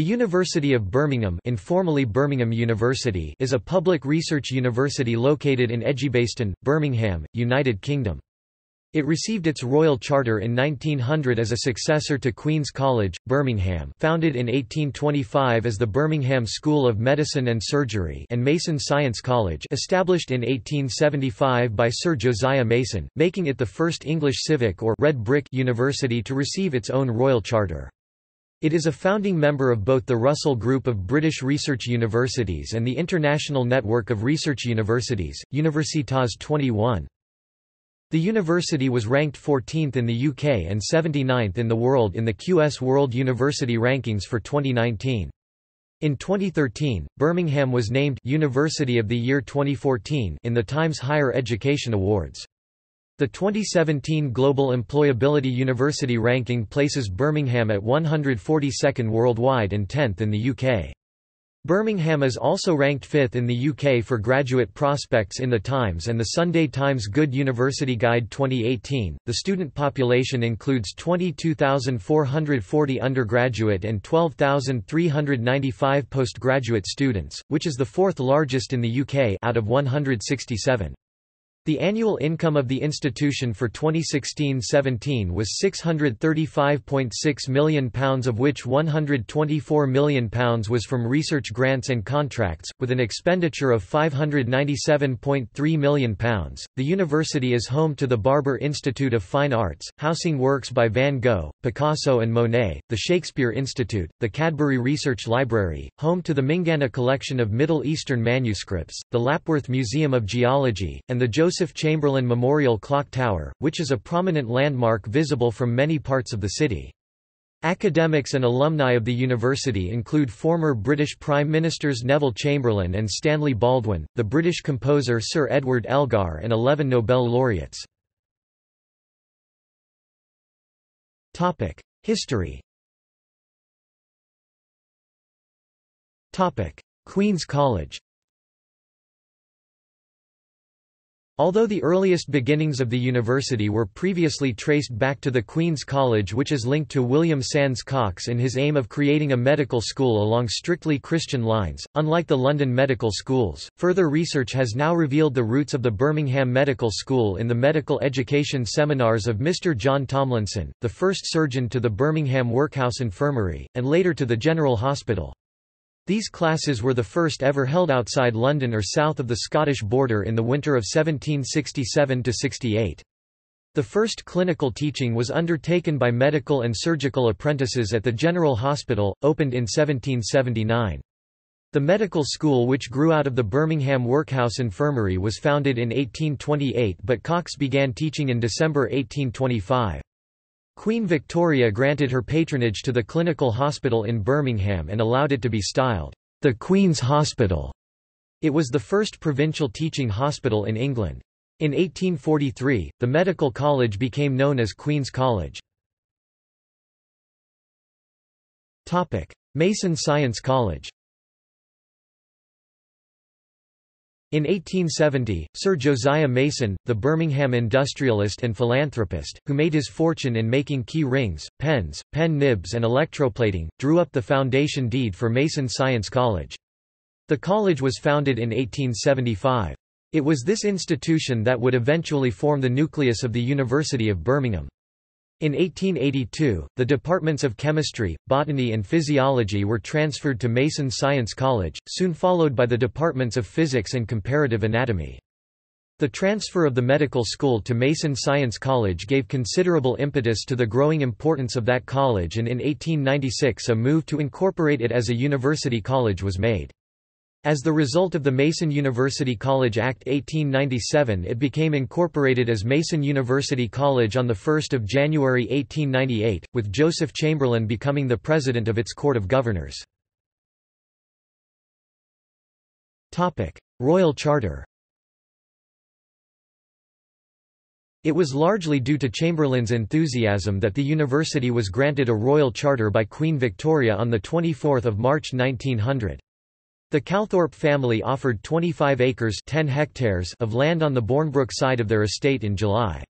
The University of Birmingham informally Birmingham University is a public research university located in Edgbaston, Birmingham, United Kingdom. It received its royal charter in 1900 as a successor to Queen's College, Birmingham founded in 1825 as the Birmingham School of Medicine and Surgery and Mason Science College established in 1875 by Sir Josiah Mason, making it the first English civic or red brick university to receive its own royal charter. It is a founding member of both the Russell Group of British Research Universities and the International Network of Research Universities, Universitas 21. The university was ranked 14th in the UK and 79th in the world in the QS World University Rankings for 2019. In 2013, Birmingham was named University of the Year 2014 in the Times Higher Education Awards. The 2017 Global Employability University ranking places Birmingham at 142nd worldwide and 10th in the UK. Birmingham is also ranked 5th in the UK for graduate prospects in The Times and the Sunday Times Good University Guide 2018. The student population includes 22,440 undergraduate and 12,395 postgraduate students, which is the fourth largest in the UK out of 167. The annual income of the institution for 2016-17 was £635.6 million of which £124 million was from research grants and contracts, with an expenditure of £597.3 million. The university is home to the Barber Institute of Fine Arts, housing works by Van Gogh, Picasso and Monet, the Shakespeare Institute, the Cadbury Research Library, home to the Mingana collection of Middle Eastern manuscripts, the Lapworth Museum of Geology, and the Joseph Joseph Chamberlain Memorial Clock Tower, which is a prominent landmark visible from many parts of the city. Academics and alumni of the university include former British Prime Ministers Neville Chamberlain and Stanley Baldwin, the British composer Sir Edward Elgar and 11 Nobel laureates. History Queen's College Although the earliest beginnings of the university were previously traced back to the Queen's College which is linked to William Sands Cox in his aim of creating a medical school along strictly Christian lines, unlike the London medical schools, further research has now revealed the roots of the Birmingham Medical School in the medical education seminars of Mr John Tomlinson, the first surgeon to the Birmingham Workhouse Infirmary, and later to the General Hospital. These classes were the first ever held outside London or south of the Scottish border in the winter of 1767–68. The first clinical teaching was undertaken by medical and surgical apprentices at the General Hospital, opened in 1779. The medical school which grew out of the Birmingham Workhouse Infirmary was founded in 1828 but Cox began teaching in December 1825. Queen Victoria granted her patronage to the clinical hospital in Birmingham and allowed it to be styled, the Queen's Hospital. It was the first provincial teaching hospital in England. In 1843, the medical college became known as Queen's College. Mason Science College In 1870, Sir Josiah Mason, the Birmingham industrialist and philanthropist, who made his fortune in making key rings, pens, pen nibs and electroplating, drew up the foundation deed for Mason Science College. The college was founded in 1875. It was this institution that would eventually form the nucleus of the University of Birmingham. In 1882, the departments of chemistry, botany and physiology were transferred to Mason Science College, soon followed by the departments of physics and comparative anatomy. The transfer of the medical school to Mason Science College gave considerable impetus to the growing importance of that college and in 1896 a move to incorporate it as a university college was made. As the result of the Mason University College Act 1897 it became incorporated as Mason University College on 1 January 1898, with Joseph Chamberlain becoming the president of its Court of Governors. Royal Charter It was largely due to Chamberlain's enthusiasm that the university was granted a royal charter by Queen Victoria on 24 March 1900. The Calthorpe family offered 25 acres 10 hectares of land on the Bournebrook side of their estate in July.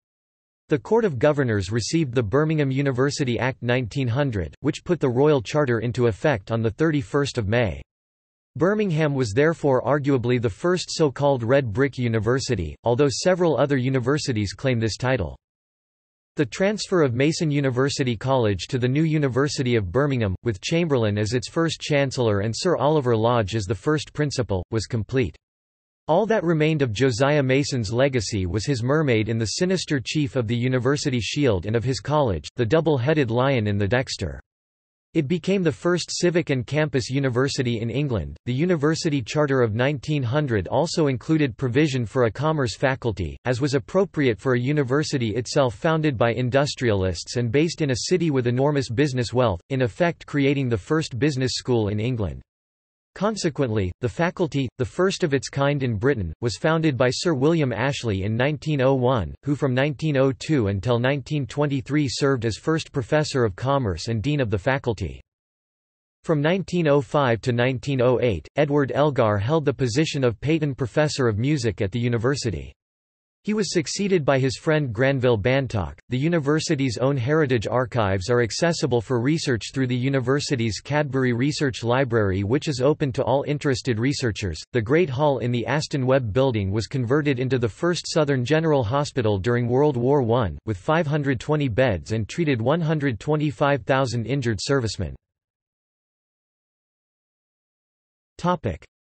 The Court of Governors received the Birmingham University Act 1900, which put the Royal Charter into effect on 31 May. Birmingham was therefore arguably the first so-called red brick university, although several other universities claim this title. The transfer of Mason University College to the new University of Birmingham, with Chamberlain as its first chancellor and Sir Oliver Lodge as the first principal, was complete. All that remained of Josiah Mason's legacy was his mermaid in the sinister chief of the university shield and of his college, the double-headed lion in the dexter. It became the first civic and campus university in England. The University Charter of 1900 also included provision for a commerce faculty, as was appropriate for a university itself founded by industrialists and based in a city with enormous business wealth, in effect creating the first business school in England. Consequently, the faculty, the first of its kind in Britain, was founded by Sir William Ashley in 1901, who from 1902 until 1923 served as first Professor of Commerce and Dean of the faculty. From 1905 to 1908, Edward Elgar held the position of Peyton Professor of Music at the university. He was succeeded by his friend Granville Bantock. The university's own heritage archives are accessible for research through the university's Cadbury Research Library, which is open to all interested researchers. The Great Hall in the Aston Webb building was converted into the first Southern General Hospital during World War I, with 520 beds and treated 125,000 injured servicemen.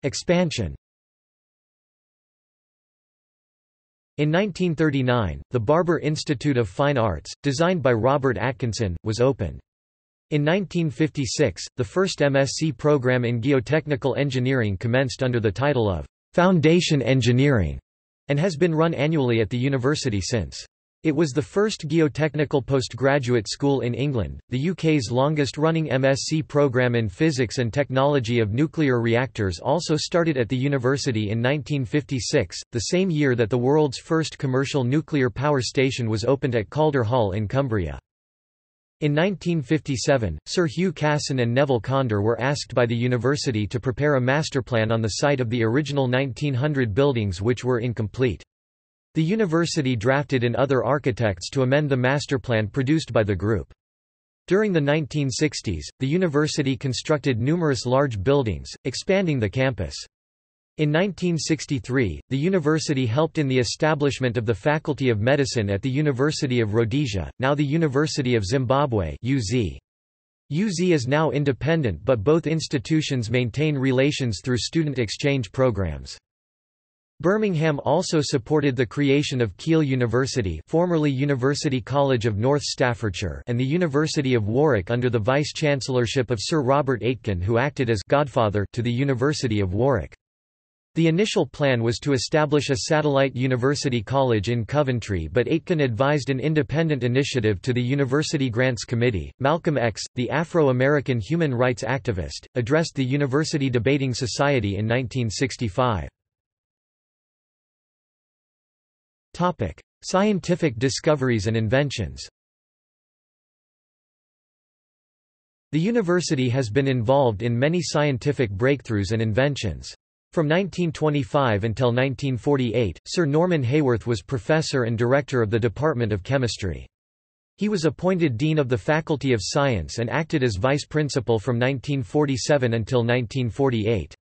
Expansion In 1939, the Barber Institute of Fine Arts, designed by Robert Atkinson, was opened. In 1956, the first MSc program in geotechnical engineering commenced under the title of Foundation Engineering, and has been run annually at the university since. It was the first geotechnical postgraduate school in England, the UK's longest-running MSc programme in physics and technology of nuclear reactors also started at the university in 1956, the same year that the world's first commercial nuclear power station was opened at Calder Hall in Cumbria. In 1957, Sir Hugh Casson and Neville Conder were asked by the university to prepare a masterplan on the site of the original 1900 buildings which were incomplete. The university drafted in other architects to amend the masterplan produced by the group. During the 1960s, the university constructed numerous large buildings, expanding the campus. In 1963, the university helped in the establishment of the Faculty of Medicine at the University of Rhodesia, now the University of Zimbabwe UZ. UZ is now independent but both institutions maintain relations through student exchange programs. Birmingham also supported the creation of Keele University formerly University College of North Staffordshire and the University of Warwick under the vice-chancellorship of Sir Robert Aitken who acted as «godfather» to the University of Warwick. The initial plan was to establish a satellite university college in Coventry but Aitken advised an independent initiative to the University Grants Committee. Malcolm X, the Afro-American human rights activist, addressed the University Debating Society in 1965. Topic: Scientific discoveries and inventions. The university has been involved in many scientific breakthroughs and inventions. From 1925 until 1948, Sir Norman Haworth was professor and director of the Department of Chemistry. He was appointed Dean of the Faculty of Science and acted as vice principal from 1947 until 1948.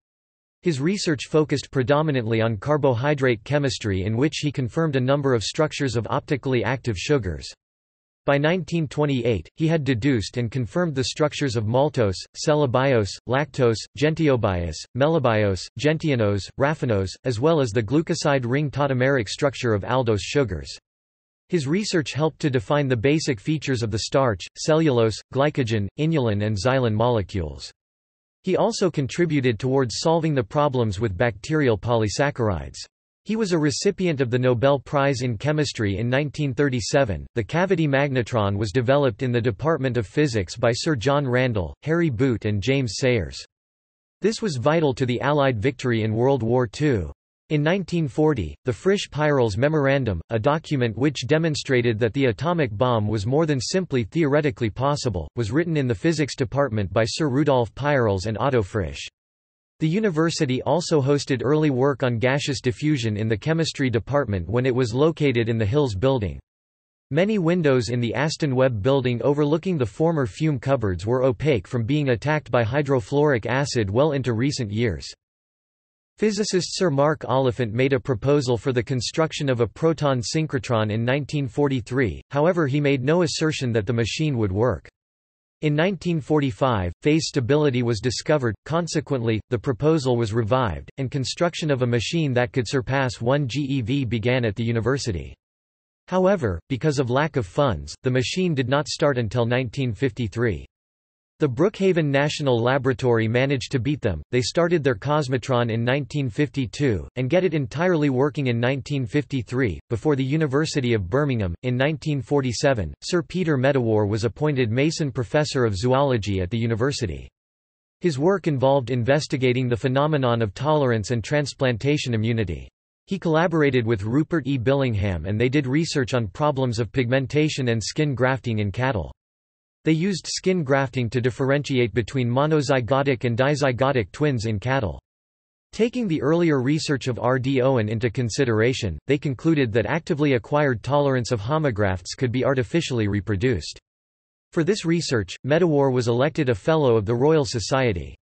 His research focused predominantly on carbohydrate chemistry in which he confirmed a number of structures of optically active sugars. By 1928, he had deduced and confirmed the structures of maltose, cellobiose, lactose, gentiobiose, melibiose, gentianose, raffinose, as well as the glucoside ring tautomeric structure of aldose sugars. His research helped to define the basic features of the starch, cellulose, glycogen, inulin and xylan molecules. He also contributed towards solving the problems with bacterial polysaccharides. He was a recipient of the Nobel Prize in Chemistry in 1937. The cavity magnetron was developed in the Department of Physics by Sir John Randall, Harry Boot, and James Sayers. This was vital to the Allied victory in World War II. In 1940, the Frisch-Peierls Memorandum, a document which demonstrated that the atomic bomb was more than simply theoretically possible, was written in the physics department by Sir Rudolf Peierls and Otto Frisch. The university also hosted early work on gaseous diffusion in the chemistry department when it was located in the Hills building. Many windows in the Aston Webb building overlooking the former fume cupboards were opaque from being attacked by hydrofluoric acid well into recent years. Physicist Sir Mark Oliphant made a proposal for the construction of a proton synchrotron in 1943, however he made no assertion that the machine would work. In 1945, phase stability was discovered, consequently, the proposal was revived, and construction of a machine that could surpass 1 GeV began at the university. However, because of lack of funds, the machine did not start until 1953. The Brookhaven National Laboratory managed to beat them, they started their Cosmotron in 1952, and get it entirely working in 1953. Before the University of Birmingham, in 1947, Sir Peter Medawar was appointed Mason Professor of Zoology at the university. His work involved investigating the phenomenon of tolerance and transplantation immunity. He collaborated with Rupert E. Billingham and they did research on problems of pigmentation and skin grafting in cattle. They used skin grafting to differentiate between monozygotic and dizygotic twins in cattle. Taking the earlier research of R. D. Owen into consideration, they concluded that actively acquired tolerance of homografts could be artificially reproduced. For this research, Medawar was elected a Fellow of the Royal Society.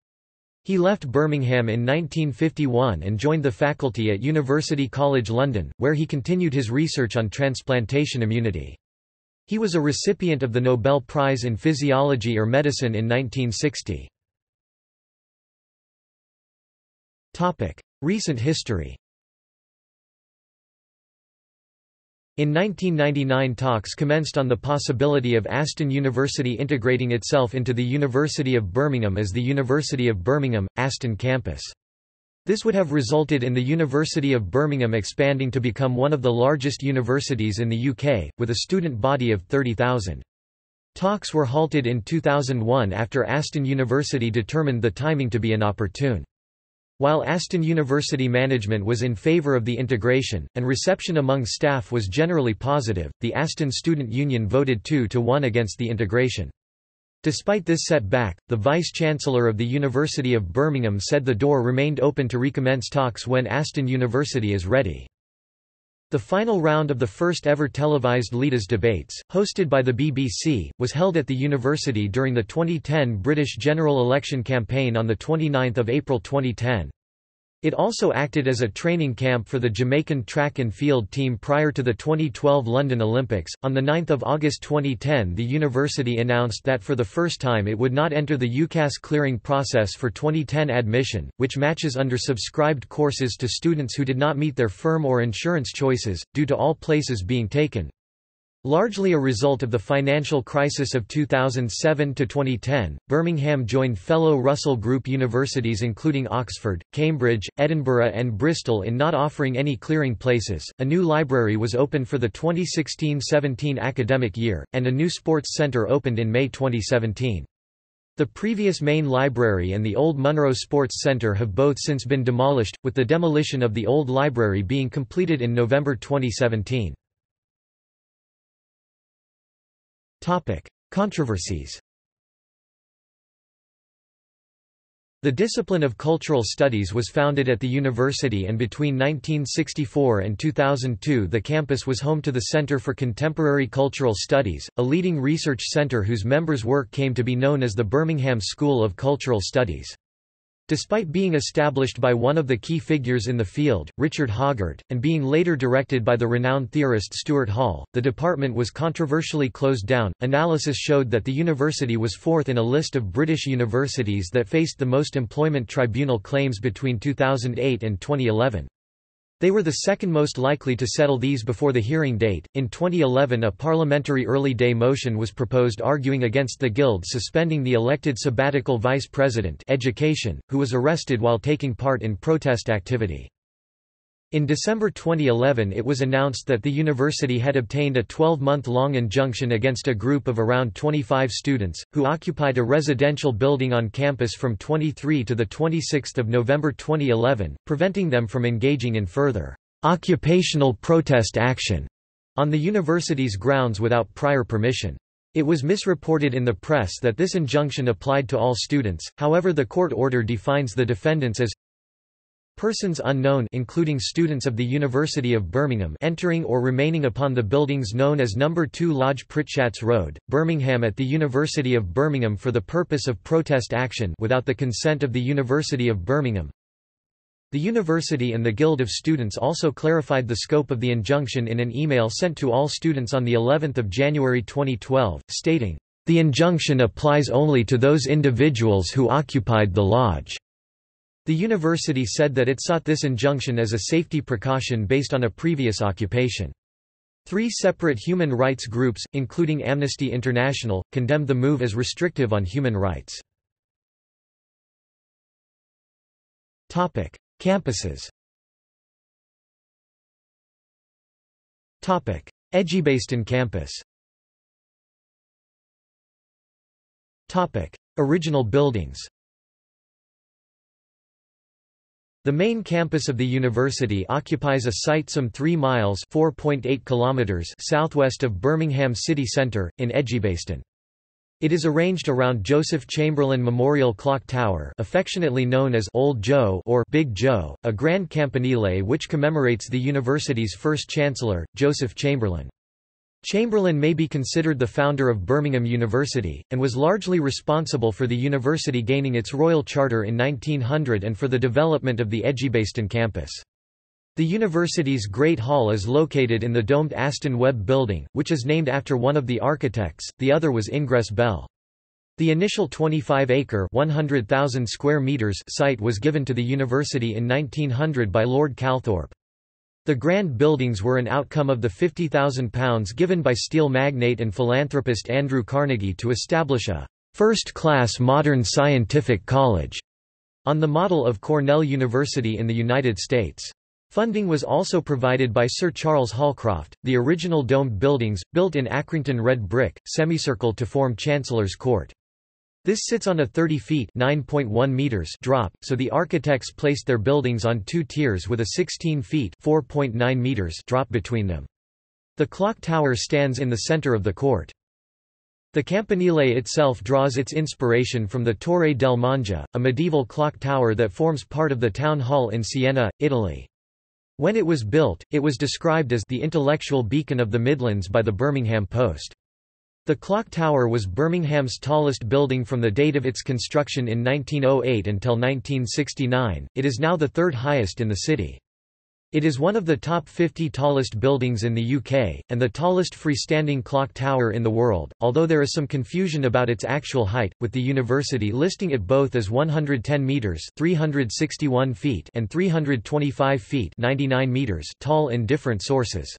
He left Birmingham in 1951 and joined the faculty at University College London, where he continued his research on transplantation immunity. He was a recipient of the Nobel Prize in Physiology or Medicine in 1960. Recent history In 1999 talks commenced on the possibility of Aston University integrating itself into the University of Birmingham as the University of Birmingham, Aston campus. This would have resulted in the University of Birmingham expanding to become one of the largest universities in the UK, with a student body of 30,000. Talks were halted in 2001 after Aston University determined the timing to be inopportune. While Aston University management was in favour of the integration, and reception among staff was generally positive, the Aston Student Union voted 2 to 1 against the integration. Despite this setback, the Vice-Chancellor of the University of Birmingham said the door remained open to recommence talks when Aston University is ready. The final round of the first ever televised Leaders debates, hosted by the BBC, was held at the university during the 2010 British general election campaign on 29 April 2010. It also acted as a training camp for the Jamaican track and field team prior to the 2012 London Olympics. On 9 August 2010, the university announced that for the first time it would not enter the UCAS clearing process for 2010 admission, which matches undersubscribed courses to students who did not meet their firm or insurance choices, due to all places being taken. Largely a result of the financial crisis of 2007–2010, Birmingham joined fellow Russell Group universities including Oxford, Cambridge, Edinburgh and Bristol in not offering any clearing places. A new library was opened for the 2016–17 academic year, and a new sports centre opened in May 2017. The previous main library and the old Munro Sports Centre have both since been demolished, with the demolition of the old library being completed in November 2017. Topic: Controversies. The discipline of cultural studies was founded at the university and between 1964 and 2002 the campus was home to the Center for Contemporary Cultural Studies, a leading research center whose members' work came to be known as the Birmingham School of Cultural Studies. Despite being established by one of the key figures in the field, Richard Hoggart, and being later directed by the renowned theorist Stuart Hall, the department was controversially closed down. Analysis showed that the university was fourth in a list of British universities that faced the most employment tribunal claims between 2008 and 2011. They were the second most likely to settle these before the hearing date. In 2011, a parliamentary early day motion was proposed arguing against the Guild suspending the elected sabbatical vice president, education, who was arrested while taking part in protest activity. In December 2011 it was announced that the university had obtained a 12-month-long injunction against a group of around 25 students, who occupied a residential building on campus from 23 to 26 November 2011, preventing them from engaging in further occupational protest action on the university's grounds without prior permission. It was misreported in the press that this injunction applied to all students, however the court order defines the defendants as Persons unknown including students of the University of Birmingham entering or remaining upon the buildings known as No. 2 Lodge Pritchard's Road, Birmingham at the University of Birmingham for the purpose of protest action without the consent of the University of Birmingham. The university and the Guild of Students also clarified the scope of the injunction in an email sent to all students on the 11th of January 2012, stating, "The injunction applies only to those individuals who occupied the lodge." The university said that it sought this injunction as a safety precaution based on a previous occupation. Three separate human rights groups, including Amnesty International, condemned the move as restrictive on human rights. Campuses Edgbaston campus Original buildings the main campus of the university occupies a site some 3 miles kilometers southwest of Birmingham city centre, in Edgbaston. It is arranged around Joseph Chamberlain Memorial Clock Tower affectionately known as Old Joe or Big Joe, a grand campanile which commemorates the university's first chancellor, Joseph Chamberlain. Chamberlain may be considered the founder of Birmingham University, and was largely responsible for the university gaining its royal charter in 1900 and for the development of the Edgbaston campus. The university's Great Hall is located in the domed Aston Webb building, which is named after one of the architects, the other was Ingress Bell. The initial 25-acre (100,000 square meters) site was given to the university in 1900 by Lord Calthorpe. The grand buildings were an outcome of the £50,000 given by steel magnate and philanthropist Andrew Carnegie to establish a first-class modern scientific college on the model of Cornell University in the United States. Funding was also provided by Sir Charles Holcroft. The original domed buildings, built in Accrington red brick, semicircle to form Chancellor's Court. This sits on a 30 feet (9.1 meters) drop, so the architects placed their buildings on two tiers with a 16 feet (4.9 meters) drop between them. The clock tower stands in the center of the court. The campanile itself draws its inspiration from the Torre del Mangia, a medieval clock tower that forms part of the town hall in Siena, Italy. When it was built, it was described as the intellectual beacon of the Midlands by the Birmingham Post. The clock tower was Birmingham's tallest building from the date of its construction in 1908 until 1969, it is now the third highest in the city. It is one of the top 50 tallest buildings in the UK, and the tallest freestanding clock tower in the world, although there is some confusion about its actual height, with the university listing it both as 110 metres 361 feet and 325 feet 99 meters tall in different sources.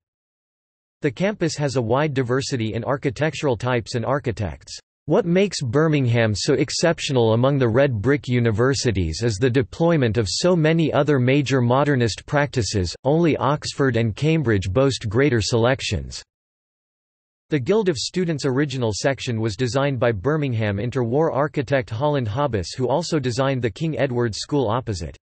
The campus has a wide diversity in architectural types and architects. What makes Birmingham so exceptional among the red brick universities is the deployment of so many other major modernist practices, only Oxford and Cambridge boast greater selections. The Guild of Students' original section was designed by Birmingham interwar architect Holland Hobbiss who also designed the King Edward's School opposite.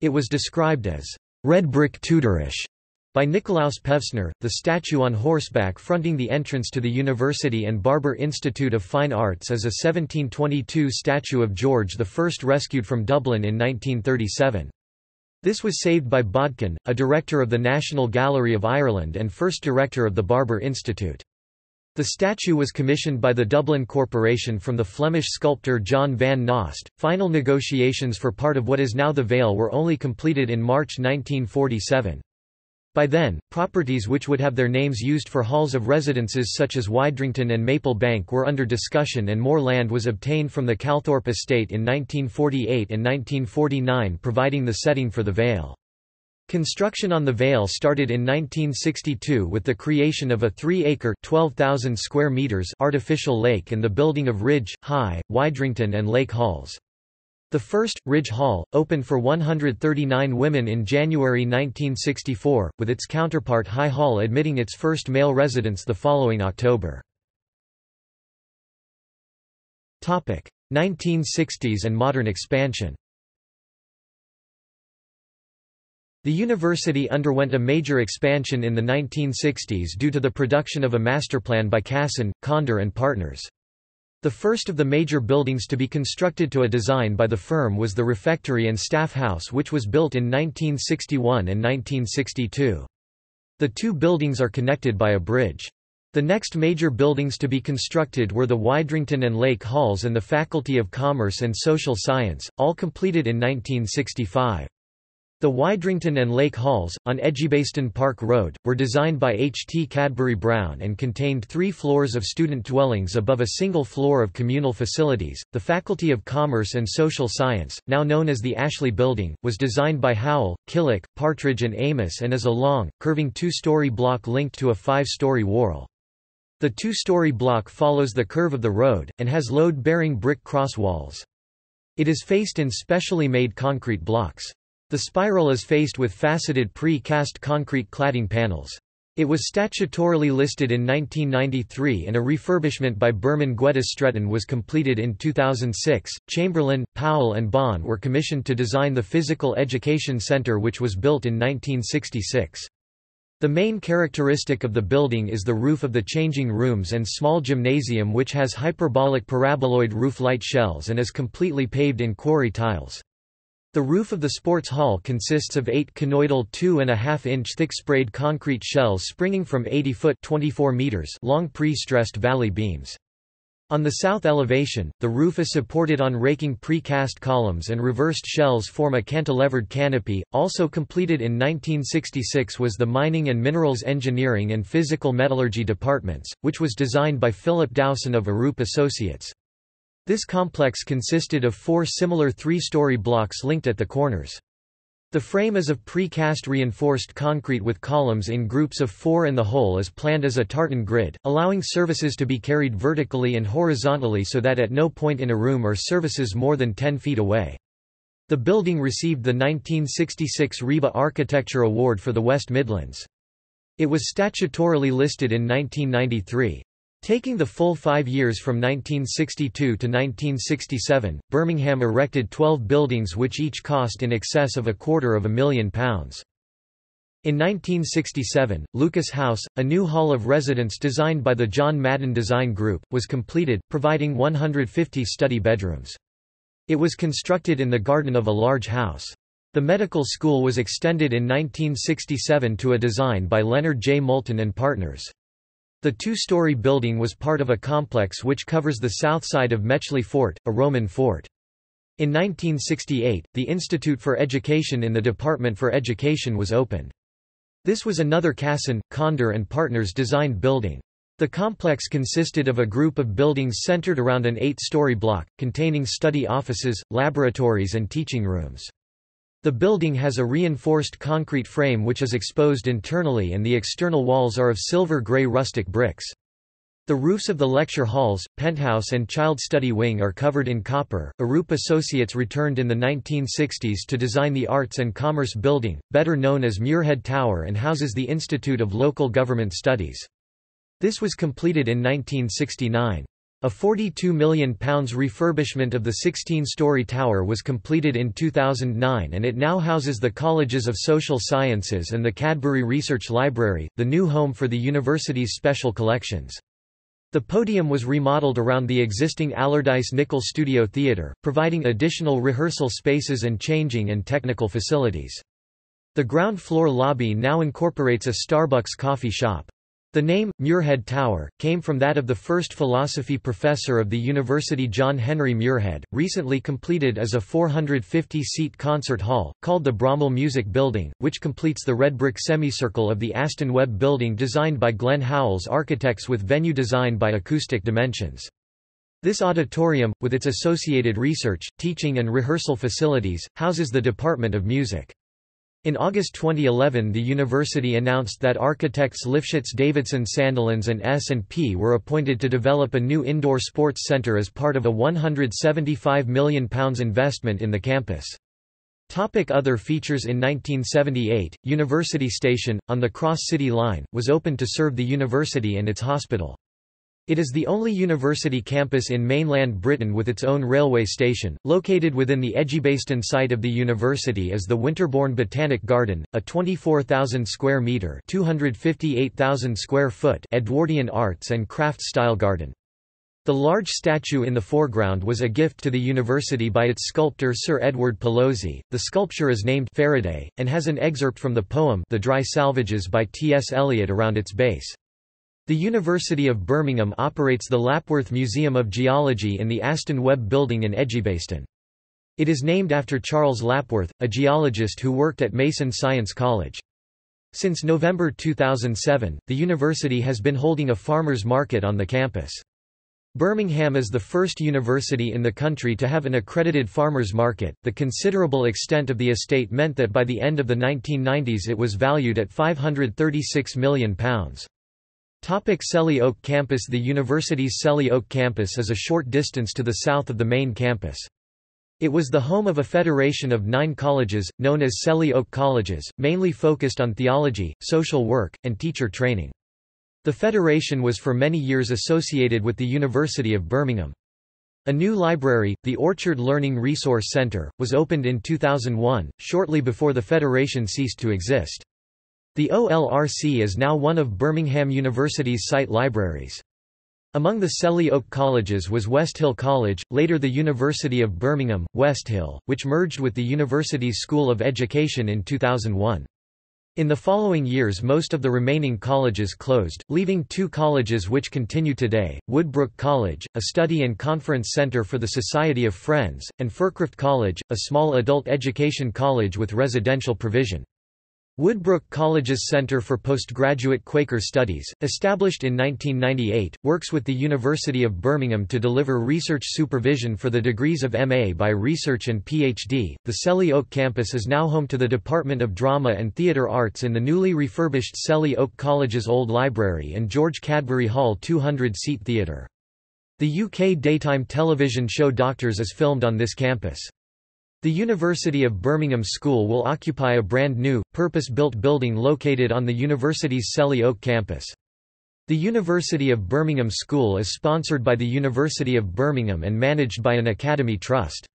It was described as red brick Tudorish by Nikolaus Pevsner, the statue on horseback fronting the entrance to the university and Barber Institute of Fine Arts is a 1722 statue of George I rescued from Dublin in 1937. This was saved by Bodkin, a director of the National Gallery of Ireland and first director of the Barber Institute. The statue was commissioned by the Dublin Corporation from the Flemish sculptor John van Nost. Final negotiations for part of what is now the Vale were only completed in March 1947. By then, properties which would have their names used for halls of residences such as Widrington and Maple Bank were under discussion and more land was obtained from the Calthorpe estate in 1948 and 1949 providing the setting for the Vale. Construction on the Vale started in 1962 with the creation of a 3-acre square meters artificial lake and the building of Ridge, High, Widrington and Lake Halls. The first, Ridge Hall, opened for 139 women in January 1964, with its counterpart High Hall admitting its first male residents the following October. 1960s and modern expansion The university underwent a major expansion in the 1960s due to the production of a masterplan by Casson, Conder and Partners. The first of the major buildings to be constructed to a design by the firm was the refectory and staff house which was built in 1961 and 1962. The two buildings are connected by a bridge. The next major buildings to be constructed were the Widdrington and Lake Halls and the Faculty of Commerce and Social Science, all completed in 1965. The Widrington and Lake Halls, on Edgbaston Park Road, were designed by H. T. Cadbury Brown and contained three floors of student dwellings above a single floor of communal facilities. The Faculty of Commerce and Social Science, now known as the Ashley Building, was designed by Howell, Killick, Partridge and Amos and is a long, curving two-story block linked to a five-story whorl. The two-story block follows the curve of the road, and has load-bearing brick cross walls. It is faced in specially made concrete blocks. The spiral is faced with faceted pre-cast concrete cladding panels. It was statutorily listed in 1993 and a refurbishment by Berman Guedes Stretton was completed in 2006. Chamberlain, Powell and Bond were commissioned to design the Physical Education Center which was built in 1966. The main characteristic of the building is the roof of the changing rooms and small gymnasium which has hyperbolic paraboloid roof light shells and is completely paved in quarry tiles. The roof of the sports hall consists of eight conoidal 2.5-inch thick sprayed concrete shells springing from 80-foot meters long pre-stressed valley beams. On the south elevation, the roof is supported on raking precast columns and reversed shells form a cantilevered canopy. Also completed in 1966 was the Mining and Minerals Engineering and Physical Metallurgy departments, which was designed by Philip Dowson of Arup Associates. This complex consisted of four similar three-story blocks linked at the corners. The frame is of precast reinforced concrete with columns in groups of four and the whole is planned as a tartan grid, allowing services to be carried vertically and horizontally so that at no point in a room are services more than 10 feet away. The building received the 1966 RIBA Architecture Award for the West Midlands. It was statutorily listed in 1993. Taking the full five years from 1962 to 1967, Birmingham erected 12 buildings which each cost in excess of a quarter of a million pounds. In 1967, Lucas House, a new hall of residence designed by the John Madden Design Group, was completed, providing 150 study bedrooms. It was constructed in the garden of a large house. The medical school was extended in 1967 to a design by Leonard J. Moulton and Partners. The two-story building was part of a complex which covers the south side of Metchley Fort, a Roman fort. In 1968, the Institute for Education in the Department for Education was opened. This was another Casson, Conder and Partners designed building. The complex consisted of a group of buildings centered around an eight-story block, containing study offices, laboratories and teaching rooms. The building has a reinforced concrete frame which is exposed internally and the external walls are of silver-grey rustic bricks. The roofs of the lecture halls, penthouse and child study wing are covered in copper. Arup Associates returned in the 1960s to design the Arts and Commerce Building, better known as Muirhead Tower and houses the Institute of Local Government Studies. This was completed in 1969. A £42 million refurbishment of the 16-story tower was completed in 2009 and it now houses the Colleges of Social Sciences and the Cadbury Research Library, the new home for the university's special collections. The podium was remodeled around the existing Allardyce Nicol Studio Theatre, providing additional rehearsal spaces and changing and technical facilities. The ground floor lobby now incorporates a Starbucks coffee shop. The name, Muirhead Tower, came from that of the first philosophy professor of the university John Henry Muirhead. Recently completed as a 450-seat concert hall, called the Bramall Music Building, which completes the red brick semicircle of the Aston Webb building designed by Glenn Howells architects with venue design by Acoustic Dimensions. This auditorium, with its associated research, teaching and rehearsal facilities, houses the Department of Music. In August 2011 the university announced that architects Lifschutz Davidson Sandilands and S&P were appointed to develop a new indoor sports centre as part of a £175 million investment in the campus. Topic other features In 1978, University Station, on the Cross City Line, was opened to serve the university and its hospital. It is the only university campus in mainland Britain with its own railway station. Located within the Edgbaston site of the university is the Winterbourne Botanic Garden, a 24,000 square metre (258,000 square foot) Edwardian arts and crafts style garden. The large statue in the foreground was a gift to the university by its sculptor Sir Eduardo Paolozzi. The sculpture is named Faraday, and has an excerpt from the poem The Dry Salvages by T. S. Eliot around its base. The University of Birmingham operates the Lapworth Museum of Geology in the Aston Webb Building in Edgbaston. It is named after Charles Lapworth, a geologist who worked at Mason Science College. Since November 2007, the university has been holding a farmers market on the campus. Birmingham is the first university in the country to have an accredited farmers market. The considerable extent of the estate meant that by the end of the 1990s it was valued at £536 million. Topic Selly Oak Campus The university's Selly Oak campus is a short distance to the south of the main campus. It was the home of a federation of nine colleges, known as Selly Oak Colleges, mainly focused on theology, social work, and teacher training. The federation was for many years associated with the University of Birmingham. A new library, the Orchard Learning Resource Center, was opened in 2001, shortly before the federation ceased to exist. The OLRC is now one of Birmingham University's site libraries. Among the Selly Oak colleges was Westhill College, later the University of Birmingham, Westhill, which merged with the university's School of Education in 2001. In the following years most of the remaining colleges closed, leaving two colleges which continue today, Woodbrook College, a study and conference center for the Society of Friends, and Fircroft College, a small adult education college with residential provision. Woodbrook College's Center for Postgraduate Quaker Studies, established in 1998, works with the University of Birmingham to deliver research supervision for the degrees of MA by Research and PhD. The Selly Oak campus is now home to the Department of Drama and Theatre Arts in the newly refurbished Selly Oak College's Old Library and George Cadbury Hall 200-seat theatre. The UK daytime television show Doctors is filmed on this campus. The University of Birmingham School will occupy a brand new, purpose-built building located on the university's Selly Oak campus. The University of Birmingham School is sponsored by the University of Birmingham and managed by an academy trust.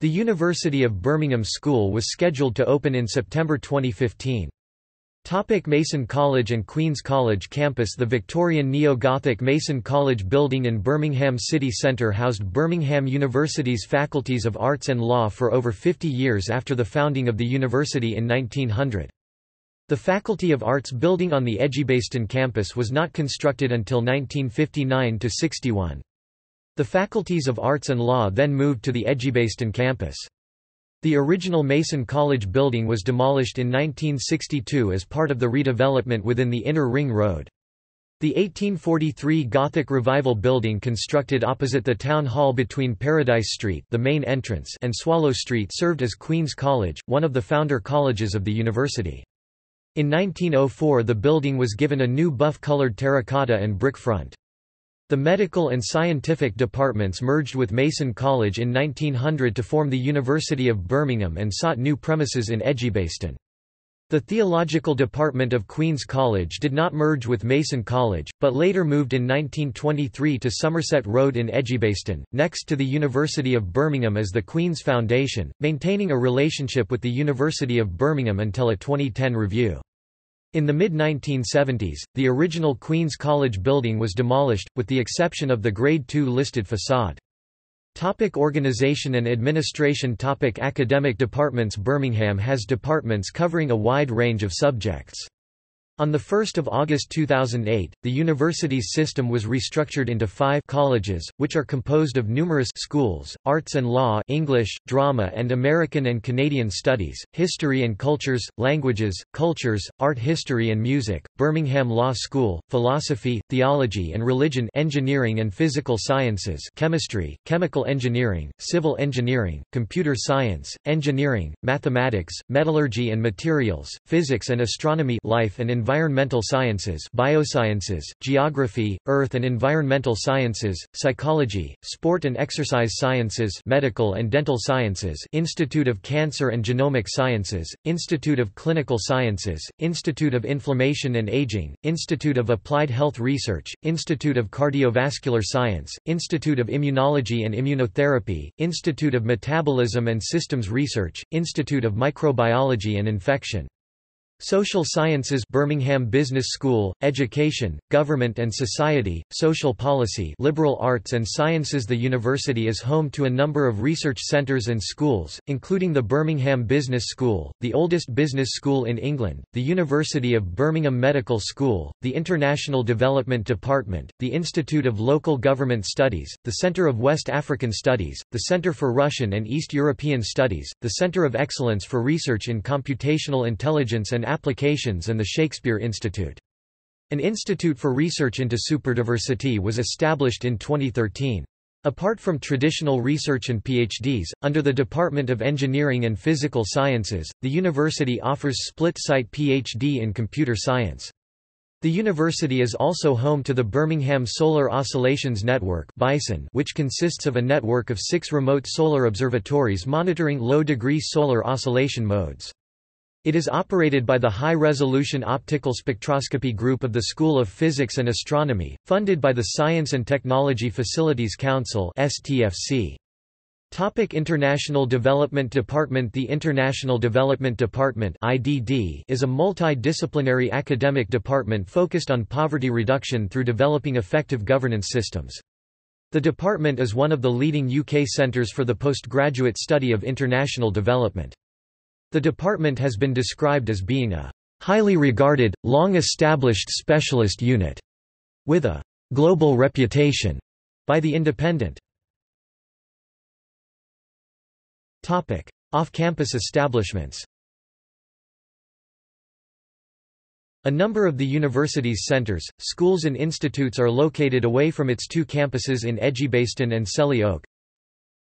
The University of Birmingham School was scheduled to open in September 2015. Topic Mason College and Queen's College campus The Victorian neo-Gothic Mason College building in Birmingham city centre housed Birmingham University's faculties of arts and law for over 50 years after the founding of the university in 1900. The Faculty of Arts building on the Edgbaston campus was not constructed until 1959–61. The Faculties of Arts and Law then moved to the Edgbaston campus. The original Mason College building was demolished in 1962 as part of the redevelopment within the Inner Ring Road. The 1843 Gothic Revival building constructed opposite the Town Hall between Paradise Street the main entrance and Swallow Street served as Queen's College, one of the founder colleges of the university. In 1904 the building was given a new buff-colored terracotta and brick front. The medical and scientific departments merged with Mason College in 1900 to form the University of Birmingham and sought new premises in Edgbaston. The theological department of Queen's College did not merge with Mason College, but later moved in 1923 to Somerset Road in Edgbaston, next to the University of Birmingham as the Queen's Foundation, maintaining a relationship with the University of Birmingham until a 2010 review. In the mid-1970s, the original Queen's College building was demolished, with the exception of the Grade II listed facade. Topic organization and administration Topic Academic departments Birmingham has departments covering a wide range of subjects. On 1 August 2008, the university's system was restructured into five colleges, which are composed of numerous schools, arts and law English, drama and American and Canadian studies, history and cultures, languages, cultures, art history and music, Birmingham Law School, philosophy, theology and religion engineering and physical sciences chemistry, chemical engineering, civil engineering, computer science, engineering, mathematics, metallurgy and materials, physics and astronomy life and environmental sciences biosciences, geography, earth and environmental sciences, psychology, sport and exercise sciences medical and dental sciences Institute of Cancer and Genomic Sciences, Institute of Clinical Sciences, Institute of Inflammation and Aging, Institute of Applied Health Research, Institute of Cardiovascular Science, Institute of Immunology and Immunotherapy, Institute of Metabolism and Systems Research, Institute of Microbiology and Infection Social Sciences Birmingham Business School, Education, Government and Society, Social Policy Liberal Arts and Sciences. The university is home to a number of research centres and schools, including the Birmingham Business School, the oldest business school in England, the University of Birmingham Medical School, the International Development Department, the Institute of Local Government Studies, the Centre of West African Studies, the Centre for Russian and East European Studies, the Centre of Excellence for Research in Computational Intelligence and Applications and the Shakespeare Institute. An Institute for Research into Superdiversity was established in 2013. Apart from traditional research and PhDs, under the Department of Engineering and Physical Sciences, the university offers split-site PhD in computer science. The university is also home to the Birmingham Solar Oscillations Network which consists of a network of six remote solar observatories monitoring low-degree solar oscillation modes. It is operated by the High Resolution Optical Spectroscopy Group of the School of Physics and Astronomy, funded by the Science and Technology Facilities Council STFC. Topic International Development Department The International Development Department IDD is a multidisciplinary academic department focused on poverty reduction through developing effective governance systems. The department is one of the leading UK centres for the postgraduate study of international development. The department has been described as being a highly regarded, long-established specialist unit with a global reputation by The Independent. Off-campus establishments A number of the university's centres, schools and institutes are located away from its two campuses in Edgbaston and Selly Oak.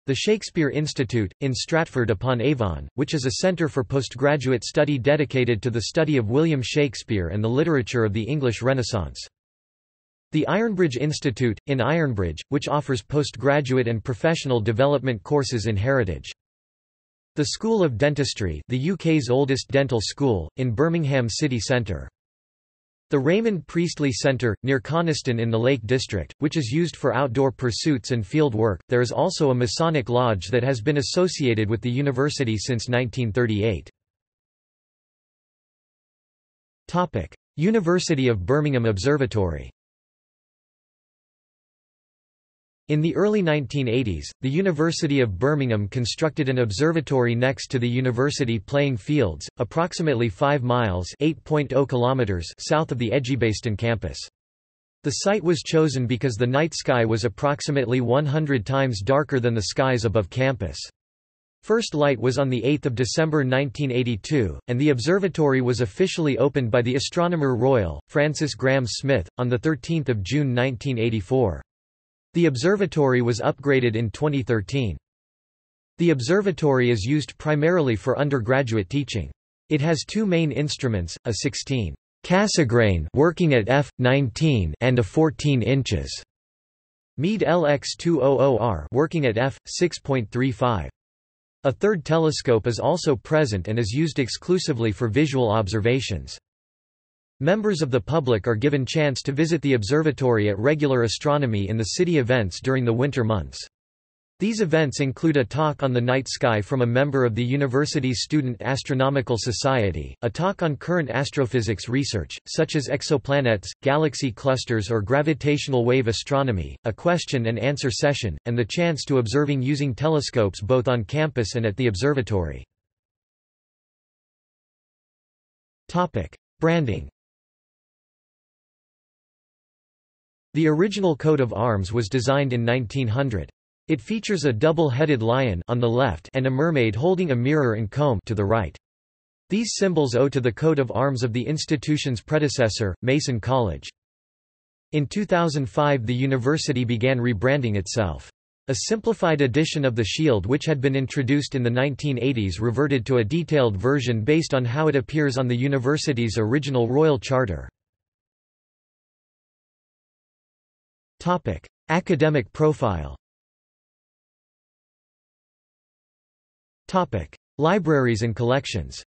The Shakespeare Institute, in Stratford-upon-Avon, which is a centre for postgraduate study dedicated to the study of William Shakespeare and the literature of the English Renaissance. The Ironbridge Institute, in Ironbridge, which offers postgraduate and professional development courses in heritage. The School of Dentistry the UK's oldest dental school, in Birmingham city centre. The Raymond Priestley Centre, near Coniston in the Lake District, which is used for outdoor pursuits and field work. There is also a Masonic Lodge that has been associated with the university since 1938. Topic: University of Birmingham Observatory. In the early 1980s, the University of Birmingham constructed an observatory next to the university playing fields, approximately 5 miles oh kilometers south of the Edgbaston campus. The site was chosen because the night sky was approximately 100 times darker than the skies above campus. First light was on 8 December 1982, and the observatory was officially opened by the Astronomer Royal, Francis Graham Smith, on 13 June 1984. The observatory was upgraded in 2013. The observatory is used primarily for undergraduate teaching. It has two main instruments, a 16 Cassegrain working at f19 and a 14 inches Meade LX200R working at f6.35. A third telescope is also present and is used exclusively for visual observations. Members of the public are given chance to visit the observatory at regular astronomy in the city events during the winter months. These events include a talk on the night sky from a member of the university's Student Astronomical Society, a talk on current astrophysics research, such as exoplanets, galaxy clusters or gravitational wave astronomy, a question and answer session, and the chance to observing using telescopes both on campus and at the observatory. Branding The original coat of arms was designed in 1900. It features a double-headed lion on the left and a mermaid holding a mirror and comb to the right. These symbols owe to the coat of arms of the institution's predecessor, Mason College. In 2005 the university began rebranding itself. A simplified edition of the shield which had been introduced in the 1980s reverted to a detailed version based on how it appears on the university's original royal charter. Topic: Academic profile. Topic: Libraries and collections.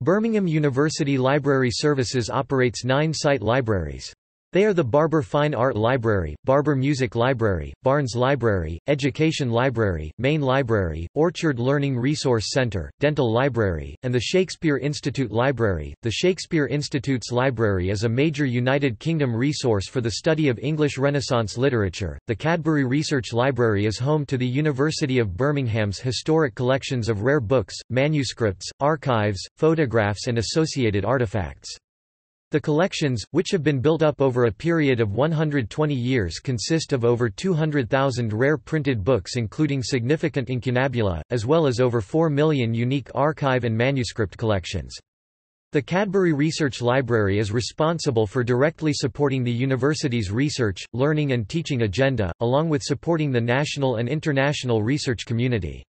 Birmingham University Library Services operates nine site libraries. They are the Barber Fine Art Library, Barber Music Library, Barnes Library, Education Library, Main Library, Orchard Learning Resource Center, Dental Library, and the Shakespeare Institute Library. The Shakespeare Institute's library is a major United Kingdom resource for the study of English Renaissance literature. The Cadbury Research Library is home to the University of Birmingham's historic collections of rare books, manuscripts, archives, photographs, and associated artifacts. The collections, which have been built up over a period of 120 years consist of over 200,000 rare printed books including significant incunabula, as well as over 4 million unique archive and manuscript collections. The Cadbury Research Library is responsible for directly supporting the university's research, learning and teaching agenda, along with supporting the national and international research community.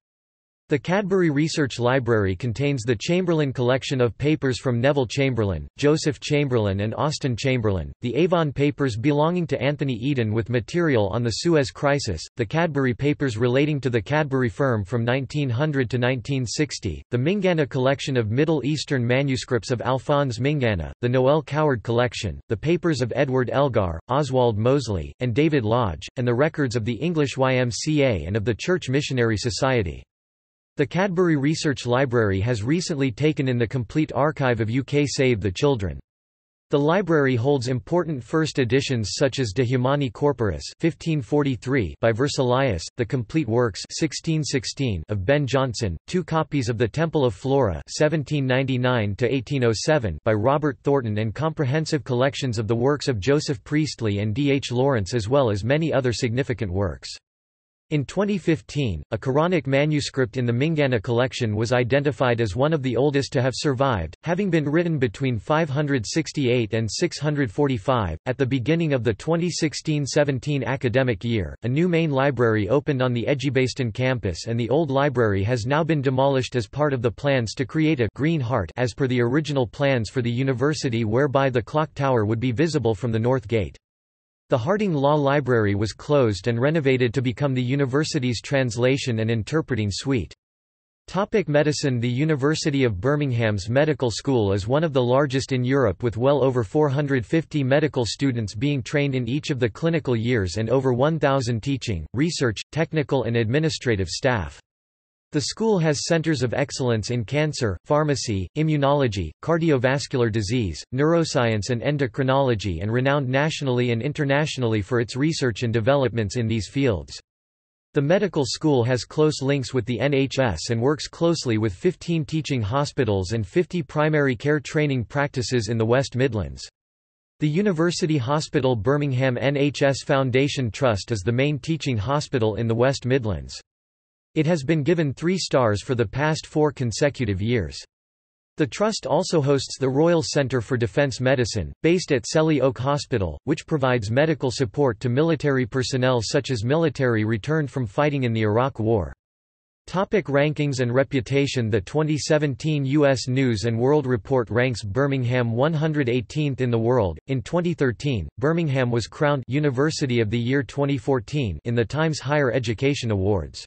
The Cadbury Research Library contains the Chamberlain collection of papers from Neville Chamberlain, Joseph Chamberlain and Austen Chamberlain, the Avon papers belonging to Anthony Eden with material on the Suez Crisis, the Cadbury papers relating to the Cadbury firm from 1900 to 1960, the Mingana collection of Middle Eastern manuscripts of Alphonse Mingana, the Noel Coward collection, the papers of Edward Elgar, Oswald Mosley, and David Lodge, and the records of the English YMCA and of the Church Missionary Society. The Cadbury Research Library has recently taken in the complete archive of UK Save the Children. The library holds important first editions such as De Humani Corporis 1543 by Vesalius, The Complete Works 1616 of Ben Jonson, two copies of The Temple of Flora 1799 by Robert Thornton and comprehensive collections of the works of Joseph Priestley and D. H. Lawrence as well as many other significant works. In 2015, a Quranic manuscript in the Mingana collection was identified as one of the oldest to have survived, having been written between 568 and 645. At the beginning of the 2016 17 academic year, a new main library opened on the Edgbaston campus, and the old library has now been demolished as part of the plans to create a Green Heart as per the original plans for the university, whereby the clock tower would be visible from the north gate. The Harding Law Library was closed and renovated to become the university's translation and interpreting suite. Topic medicine The University of Birmingham's medical school is one of the largest in Europe with well over 450 medical students being trained in each of the clinical years and over 1,000 teaching, research, technical and administrative staff. The school has centers of excellence in cancer, pharmacy, immunology, cardiovascular disease, neuroscience and endocrinology and renowned nationally and internationally for its research and developments in these fields. The medical school has close links with the NHS and works closely with 15 teaching hospitals and 50 primary care training practices in the West Midlands. The University Hospital Birmingham NHS Foundation Trust is the main teaching hospital in the West Midlands. It has been given three stars for the past four consecutive years. The Trust also hosts the Royal Centre for Defence Medicine, based at Selly Oak Hospital, which provides medical support to military personnel such as military returned from fighting in the Iraq War. Topic rankings and reputation The 2017 U.S. News & World Report ranks Birmingham 118th in the world. In 2013, Birmingham was crowned University of the Year 2014 in the Times Higher Education Awards.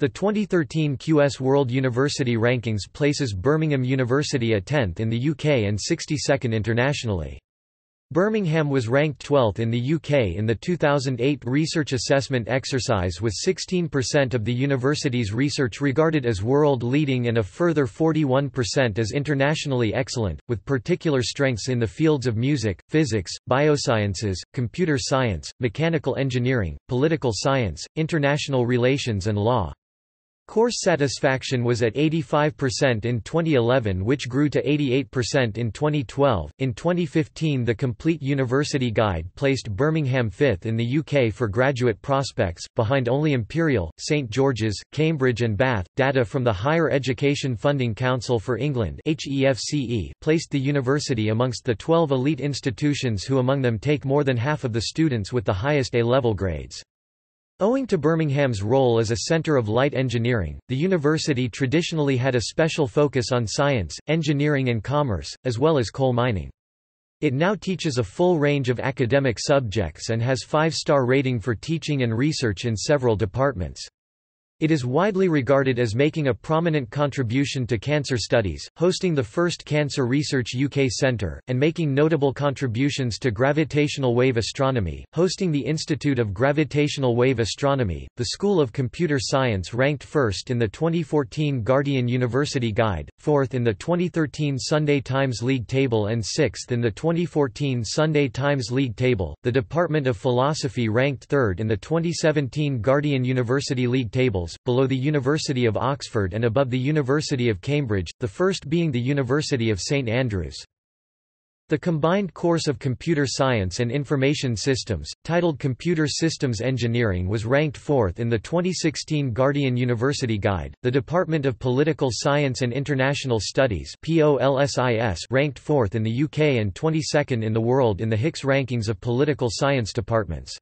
The 2013 QS World University Rankings places Birmingham University at 10th in the UK and 62nd internationally. Birmingham was ranked 12th in the UK in the 2008 research assessment exercise with 16% of the university's research regarded as world-leading and a further 41% as internationally excellent, with particular strengths in the fields of music, physics, biosciences, computer science, mechanical engineering, political science, international relations and law. Course satisfaction was at 85% in 2011 which grew to 88% in 2012. In 2015 the Complete University Guide placed Birmingham 5th in the UK for graduate prospects, behind only Imperial, St George's, Cambridge and Bath. Data from the Higher Education Funding Council for England (HEFCE) placed the university amongst the 12 elite institutions who among them take more than half of the students with the highest A-level grades. Owing to Birmingham's role as a centre of light engineering, the university traditionally had a special focus on science, engineering and commerce, as well as coal mining. It now teaches a full range of academic subjects and has five-star rating for teaching and research in several departments. It is widely regarded as making a prominent contribution to cancer studies, hosting the first Cancer Research UK Centre, and making notable contributions to gravitational wave astronomy, hosting the Institute of Gravitational Wave Astronomy. The School of Computer Science ranked first in the 2014 Guardian University Guide, fourth in the 2013 Sunday Times League Table, and sixth in the 2014 Sunday Times League Table. The Department of Philosophy ranked third in the 2017 Guardian University League Table below the University of Oxford and above the University of Cambridge, the first being the University of St Andrews. The combined course of Computer Science and Information Systems, titled Computer Systems Engineering was ranked fourth in the 2016 Guardian University Guide. The Department of Political Science and International Studies ranked fourth in the UK and 22nd in the world in the HICS rankings of political science departments.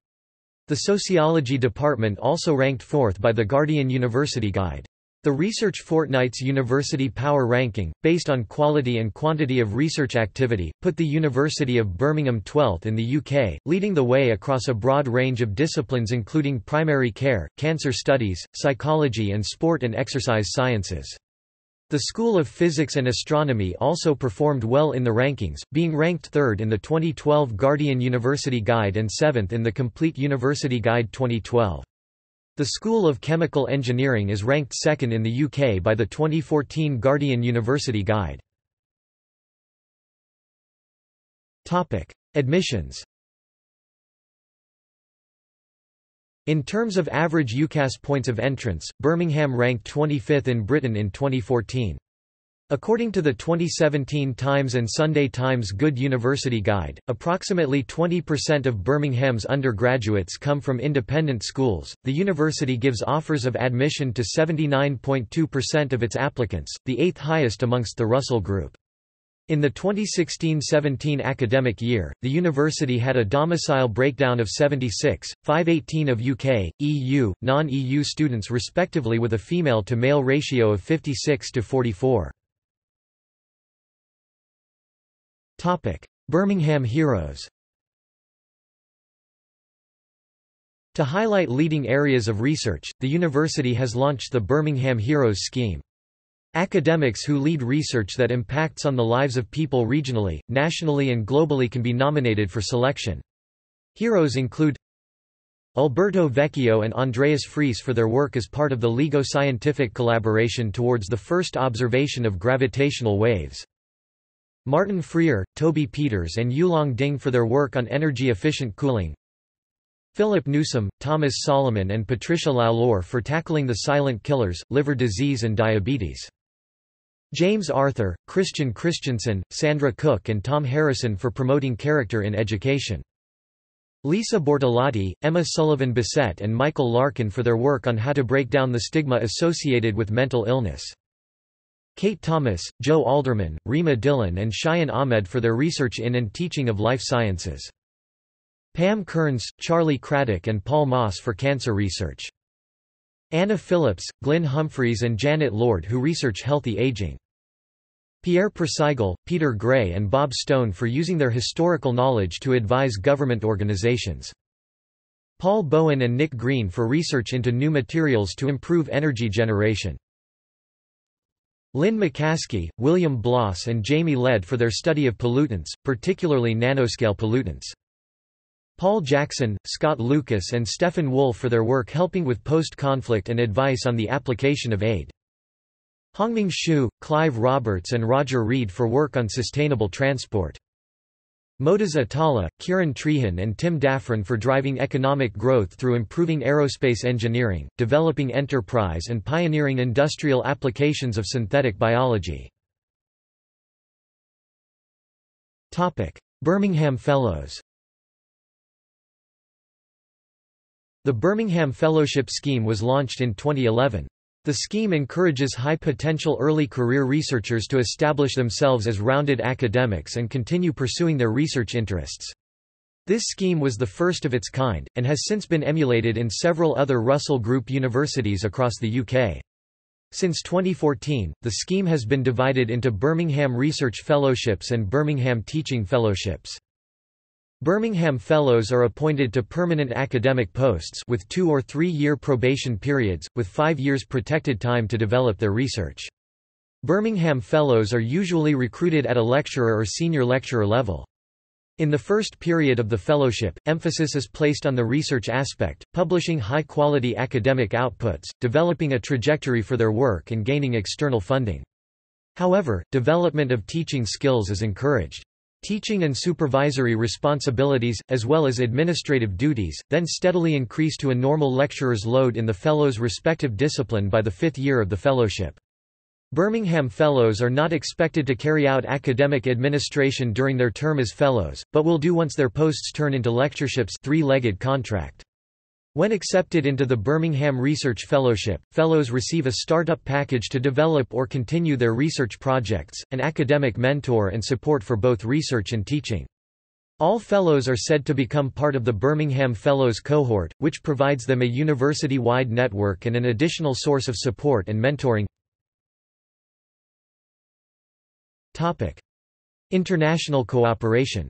The Sociology department also ranked fourth by the Guardian University Guide. The Research Fortnight's University Power Ranking, based on quality and quantity of research activity, put the University of Birmingham 12th in the UK, leading the way across a broad range of disciplines including primary care, cancer studies, psychology and sport and exercise sciences. The School of Physics and Astronomy also performed well in the rankings, being ranked third in the 2012 Guardian University Guide and seventh in the Complete University Guide 2012. The School of Chemical Engineering is ranked second in the UK by the 2014 Guardian University Guide. Admissions In terms of average UCAS points of entrance, Birmingham ranked 25th in Britain in 2014. According to the 2017 Times and Sunday Times Good University Guide, approximately 20% of Birmingham's undergraduates come from independent schools. The university gives offers of admission to 79.2% of its applicants, the eighth highest amongst the Russell Group. In the 2016–17 academic year, the university had a domicile breakdown of 76, 518 of UK, EU, non-EU students respectively with a female-to-male ratio of 56 to 44. Birmingham Heroes To highlight leading areas of research, the university has launched the Birmingham Heroes scheme. Academics who lead research that impacts on the lives of people regionally, nationally and globally can be nominated for selection. Heroes include Alberto Vecchio and Andreas Friis for their work as part of the LIGO scientific collaboration towards the first observation of gravitational waves. Martin Freer, Toby Peters and Yulong Ding for their work on energy-efficient cooling. Philip Newsome, Thomas Solomon and Patricia Lalor for tackling the silent killers, liver disease and diabetes. James Arthur, Christian Christensen, Sandra Cook and Tom Harrison for promoting character in education. Lisa Bortolotti, Emma Sullivan Bissett and Michael Larkin for their work on how to break down the stigma associated with mental illness. Kate Thomas, Joe Alderman, Rima Dillon and Cheyenne Ahmed for their research in and teaching of life sciences. Pam Kearns, Charlie Craddock and Paul Moss for cancer research. Anna Phillips, Glyn Humphreys and Janet Lord who research healthy aging. Pierre Purseigle, Peter Gray and Bob Stone for using their historical knowledge to advise government organizations. Paul Bowen and Nick Green for research into new materials to improve energy generation. Lynn McCaskey, William Bloss and Jamie Led for their study of pollutants, particularly nanoscale pollutants. Paul Jackson, Scott Lucas and Stefan Wolf for their work helping with post-conflict and advice on the application of aid. Hongming Xu, Clive Roberts and Roger Reed for work on sustainable transport. Motaz Atalla, Kieran Trehan and Tim Dafforn for driving economic growth through improving aerospace engineering, developing enterprise and pioneering industrial applications of synthetic biology. Birmingham Fellows The Birmingham Fellowship Scheme was launched in 2011. The scheme encourages high-potential early career researchers to establish themselves as rounded academics and continue pursuing their research interests. This scheme was the first of its kind, and has since been emulated in several other Russell Group universities across the UK. Since 2014, the scheme has been divided into Birmingham Research Fellowships and Birmingham Teaching Fellowships. Birmingham Fellows are appointed to permanent academic posts with two- or three-year probation periods, with five years protected time to develop their research. Birmingham Fellows are usually recruited at a lecturer or senior lecturer level. In the first period of the fellowship, emphasis is placed on the research aspect, publishing high-quality academic outputs, developing a trajectory for their work and gaining external funding. However, development of teaching skills is encouraged. Teaching and supervisory responsibilities, as well as administrative duties, then steadily increase to a normal lecturer's load in the fellow's respective discipline by the fifth year of the fellowship. Birmingham Fellows are not expected to carry out academic administration during their term as Fellows, but will do once their posts turn into lectureships three-legged contract. When accepted into the Birmingham Research Fellowship, Fellows receive a startup package to develop or continue their research projects, an academic mentor and support for both research and teaching. All Fellows are said to become part of the Birmingham Fellows cohort, which provides them a university-wide network and an additional source of support and mentoring. Topic: International cooperation.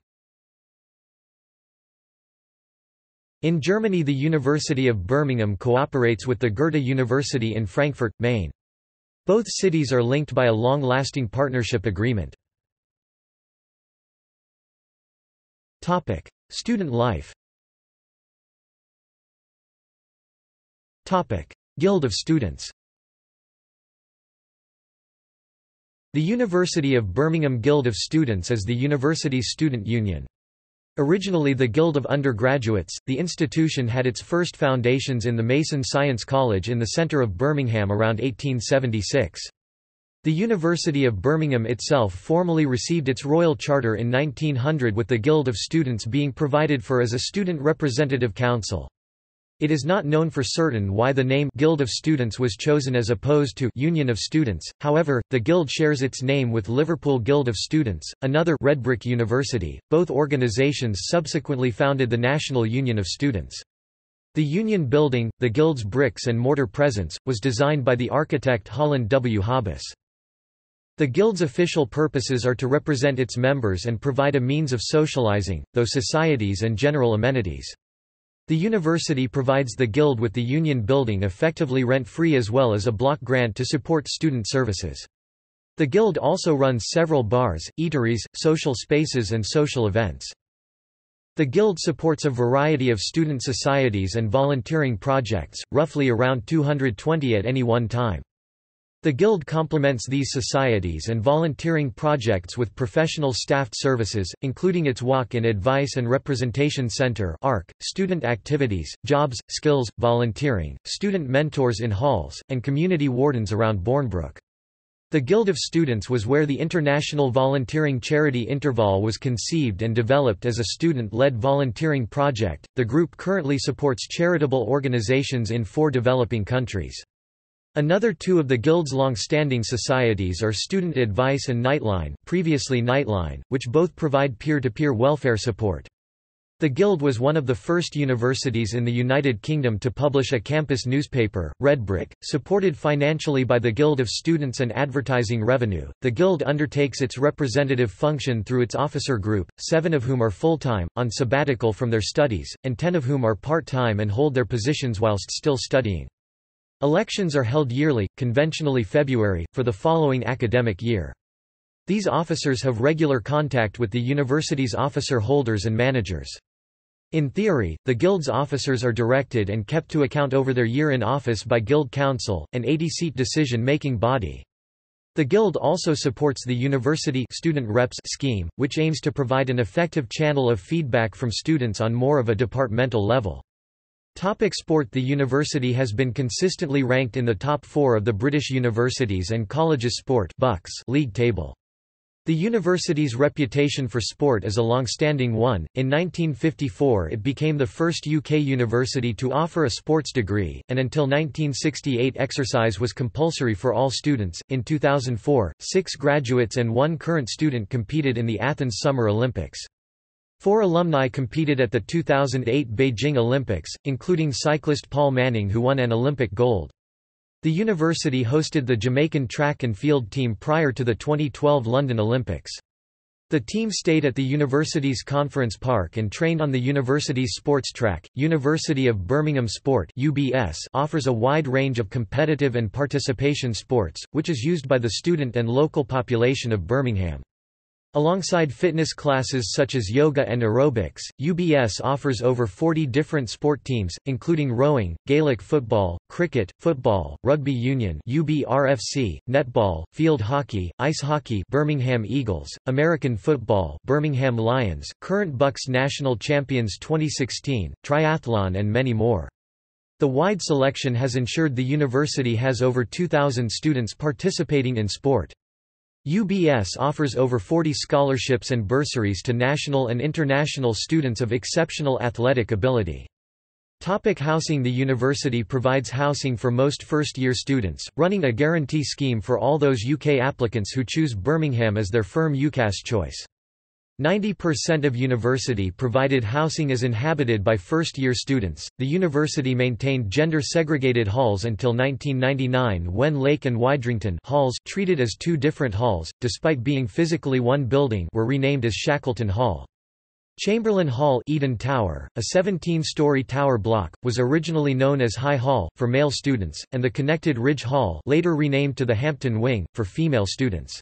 In Germany the University of Birmingham cooperates with the Goethe University in Frankfurt, Maine. Both cities are linked by a long-lasting partnership agreement. Student life. Guild of Students. The University of Birmingham Guild of Students is the university's student union. Originally the Guild of Undergraduates, the institution had its first foundations in the Mason Science College in the centre of Birmingham around 1876. The University of Birmingham itself formally received its royal charter in 1900 with the Guild of Students being provided for as a student representative council. It is not known for certain why the name Guild of Students was chosen as opposed to Union of Students, however, the Guild shares its name with Liverpool Guild of Students, another Redbrick University. Both organizations subsequently founded the National Union of Students. The Union Building, the Guild's bricks and mortar presence, was designed by the architect Holland W. Hobbiss. The Guild's official purposes are to represent its members and provide a means of socializing, though societies and general amenities. The university provides the Guild with the Union Building effectively rent-free as well as a block grant to support student services. The Guild also runs several bars, eateries, social spaces and social events. The Guild supports a variety of student societies and volunteering projects, roughly around 220 at any one time. The Guild complements these societies and volunteering projects with professional staffed services, including its Walk-in Advice and Representation Center student activities, jobs, skills, volunteering, student mentors in halls, and community wardens around Bournebrook. The Guild of Students was where the international volunteering charity Interval was conceived and developed as a student-led volunteering project. The group currently supports charitable organizations in four developing countries. Another two of the Guild's long-standing societies are Student Advice and Nightline, previously Nightline, which both provide peer-to-peer -peer welfare support. The Guild was one of the first universities in the United Kingdom to publish a campus newspaper, Redbrick, supported financially by the Guild of Students and advertising revenue. The Guild undertakes its representative function through its officer group, seven of whom are full-time, on sabbatical from their studies, and ten of whom are part-time and hold their positions whilst still studying. Elections are held yearly, conventionally February, for the following academic year. These officers have regular contact with the university's officer holders and managers. In theory, the Guild's officers are directed and kept to account over their year in office by Guild Council, an 80-seat decision-making body. The Guild also supports the University Student Reps scheme, which aims to provide an effective channel of feedback from students on more of a departmental level. Topic sport The university has been consistently ranked in the top four of the British universities and colleges sport BUCS league table. The university's reputation for sport is a long-standing one. In 1954 it became the first UK university to offer a sports degree, and until 1968 exercise was compulsory for all students. In 2004, six graduates and one current student competed in the Athens Summer Olympics. Four alumni competed at the 2008 Beijing Olympics, including cyclist Paul Manning who won an Olympic gold. The university hosted the Jamaican track and field team prior to the 2012 London Olympics. The team stayed at the university's conference park and trained on the university's sports track. University of Birmingham Sport (UBS) offers a wide range of competitive and participation sports, which is used by the student and local population of Birmingham. Alongside fitness classes such as yoga and aerobics, UBS offers over 40 different sport teams, including rowing, Gaelic football, cricket, football, rugby union UBRFC, netball, field hockey, ice hockey Birmingham Eagles, American football Birmingham Lions, current BUCS national champions 2016, triathlon and many more. The wide selection has ensured the university has over 2,000 students participating in sport. UBS offers over 40 scholarships and bursaries to national and international students of exceptional athletic ability. Topic housing The university provides housing for most first-year students, running a guarantee scheme for all those UK applicants who choose Birmingham as their firm UCAS choice. 90% of university provided housing is inhabited by first-year students. The university maintained gender-segregated halls until 1999 when Lake and Widrington halls treated as two different halls, despite being physically one building were renamed as Shackleton Hall. Chamberlain Hall Eden Tower, a 17-story tower block, was originally known as High Hall, for male students, and the connected Ridge Hall later renamed to the Hampton Wing, for female students.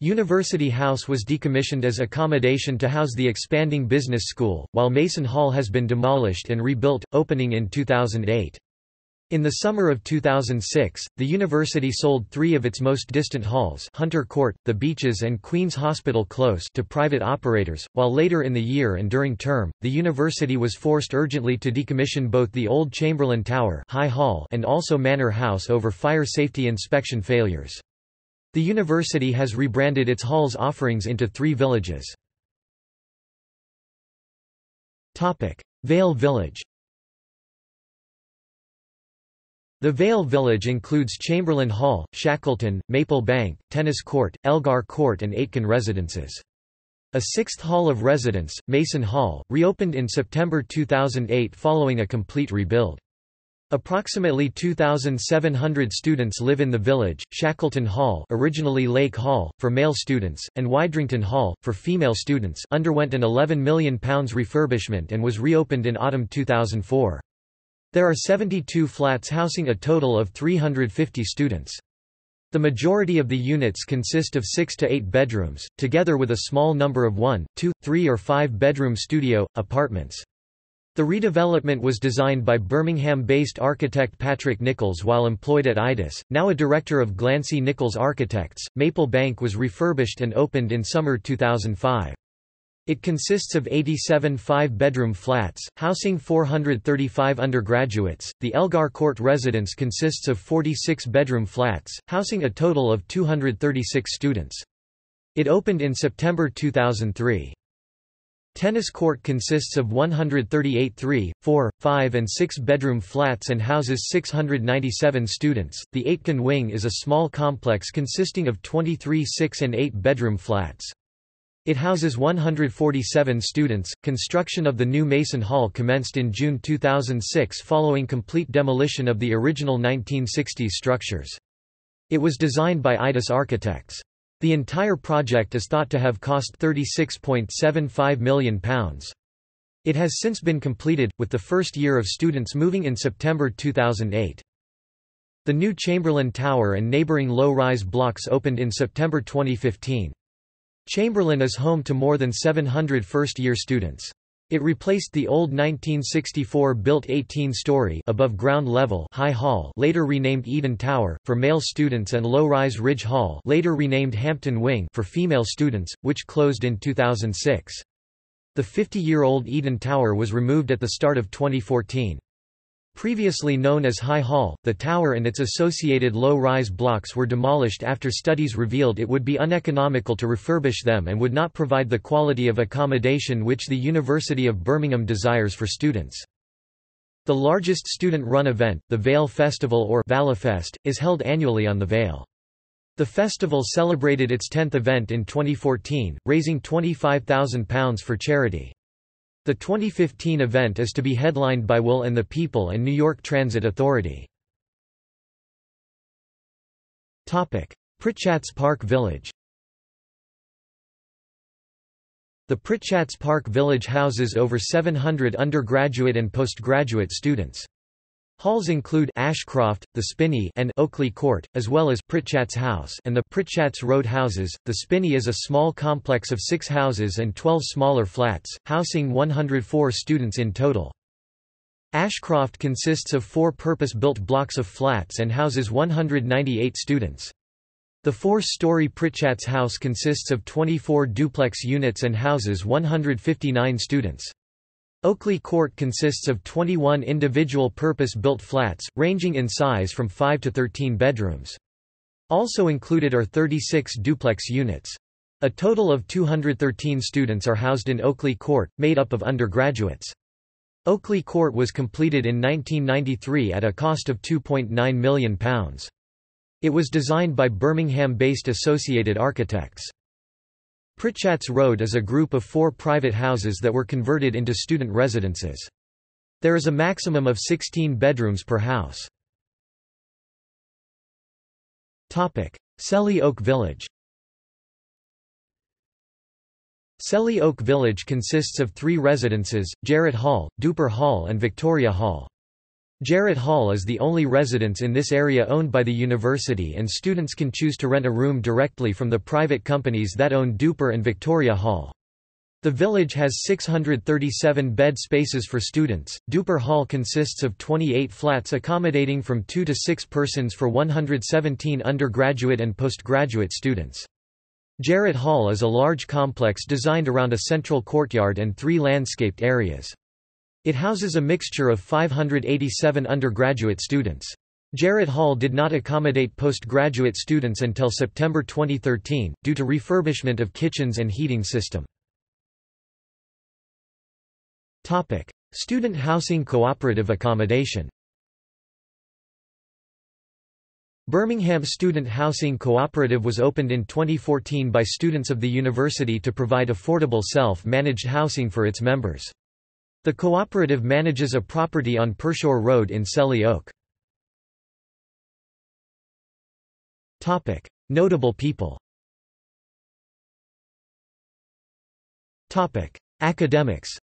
University House was decommissioned as accommodation to house the expanding business school, while Mason Hall has been demolished and rebuilt, opening in 2008. In the summer of 2006, the university sold three of its most distant halls Hunter Court, The Beaches and Queen's Hospital Close to private operators, while later in the year and during term, the university was forced urgently to decommission both the old Chamberlain Tower High Hall and also Manor House over fire safety inspection failures. The university has rebranded its halls offerings into three villages. Vale Village The Vale Village includes Chamberlain Hall, Shackleton, Maple Bank, Tennis Court, Elgar Court and Aitken residences. A sixth hall of residence, Mason Hall, reopened in September 2008 following a complete rebuild. Approximately 2,700 students live in the village. Shackleton Hall, originally Lake Hall for male students, and Widrington Hall for female students, underwent an £11 million refurbishment and was reopened in autumn 2004. There are 72 flats housing a total of 350 students. The majority of the units consist of 6 to 8 bedrooms, together with a small number of 1, 2, 3 or 5 bedroom studio, apartments. The redevelopment was designed by Birmingham-based architect Patrick Nichols while employed at IDIS, now a director of Glancy Nichols Architects. Maple Bank was refurbished and opened in summer 2005. It consists of 87 five-bedroom flats, housing 435 undergraduates. The Elgar Court residence consists of 46 bedroom flats, housing a total of 236 students. It opened in September 2003. Tennis court consists of 138 3, 4, 5 and 6 bedroom flats and houses 697 students. The Aitken Wing is a small complex consisting of 23 6 and 8 bedroom flats. It houses 147 students. Construction of the new Mason Hall commenced in June 2006 following complete demolition of the original 1960s structures. It was designed by IDIS Architects. The entire project is thought to have cost £36.75 million. It has since been completed, with the first year of students moving in September 2008. The new Chamberlain Tower and neighbouring low-rise blocks opened in September 2015. Chamberlain is home to more than 700 first-year students. It replaced the old 1964-built 18-story above ground level High Hall, later renamed Eden Tower for male students and low-rise Ridge Hall, later renamed Hampton Wing for female students, which closed in 2006. The 50-year-old Eden Tower was removed at the start of 2014. Previously known as High Hall, the tower and its associated low-rise blocks were demolished after studies revealed it would be uneconomical to refurbish them and would not provide the quality of accommodation which the University of Birmingham desires for students. The largest student-run event, the Vale Festival or Valefest, is held annually on the Vale. The festival celebrated its 10th event in 2014, raising £25,000 for charity. The 2015 event is to be headlined by Will and the People and New York Transit Authority. Pritchatts Park Village The Pritchatts Park Village houses over 700 undergraduate and postgraduate students. Halls include Ashcroft, the Spinney and Oakley Court, as well as Pritchatts House and the Pritchatts Road houses. The Spinney is a small complex of six houses and 12 smaller flats, housing 104 students in total. Ashcroft consists of four purpose-built blocks of flats and houses 198 students. The four-story Pritchatts House consists of 24 duplex units and houses 159 students. Oakley Court consists of 21 individual purpose-built flats, ranging in size from 5 to 13 bedrooms. Also included are 36 duplex units. A total of 213 students are housed in Oakley Court, made up of undergraduates. Oakley Court was completed in 1993 at a cost of £2.9 million. It was designed by Birmingham-based Associated Architects. Pritchatts Road is a group of four private houses that were converted into student residences. There is a maximum of 16 bedrooms per house. Selly Oak Village Selly Oak Village consists of three residences, Jarrett Hall, Duper Hall and Victoria Hall. Jarrett Hall is the only residence in this area owned by the university and students can choose to rent a room directly from the private companies that own Duper and Victoria Hall. The village has 637 bed spaces for students. Duper Hall consists of 28 flats accommodating from 2 to 6 persons for 117 undergraduate and postgraduate students. Jarrett Hall is a large complex designed around a central courtyard and three landscaped areas. It houses a mixture of 587 undergraduate students. Jarrett Hall did not accommodate postgraduate students until September 2013, due to refurbishment of kitchens and heating system. Student housing cooperative accommodation Birmingham Student Housing Cooperative was opened in 2014 by students of the university to provide affordable self-managed housing for its members. The cooperative manages a property on Pershore Road in Selly Oak. Notable people Academics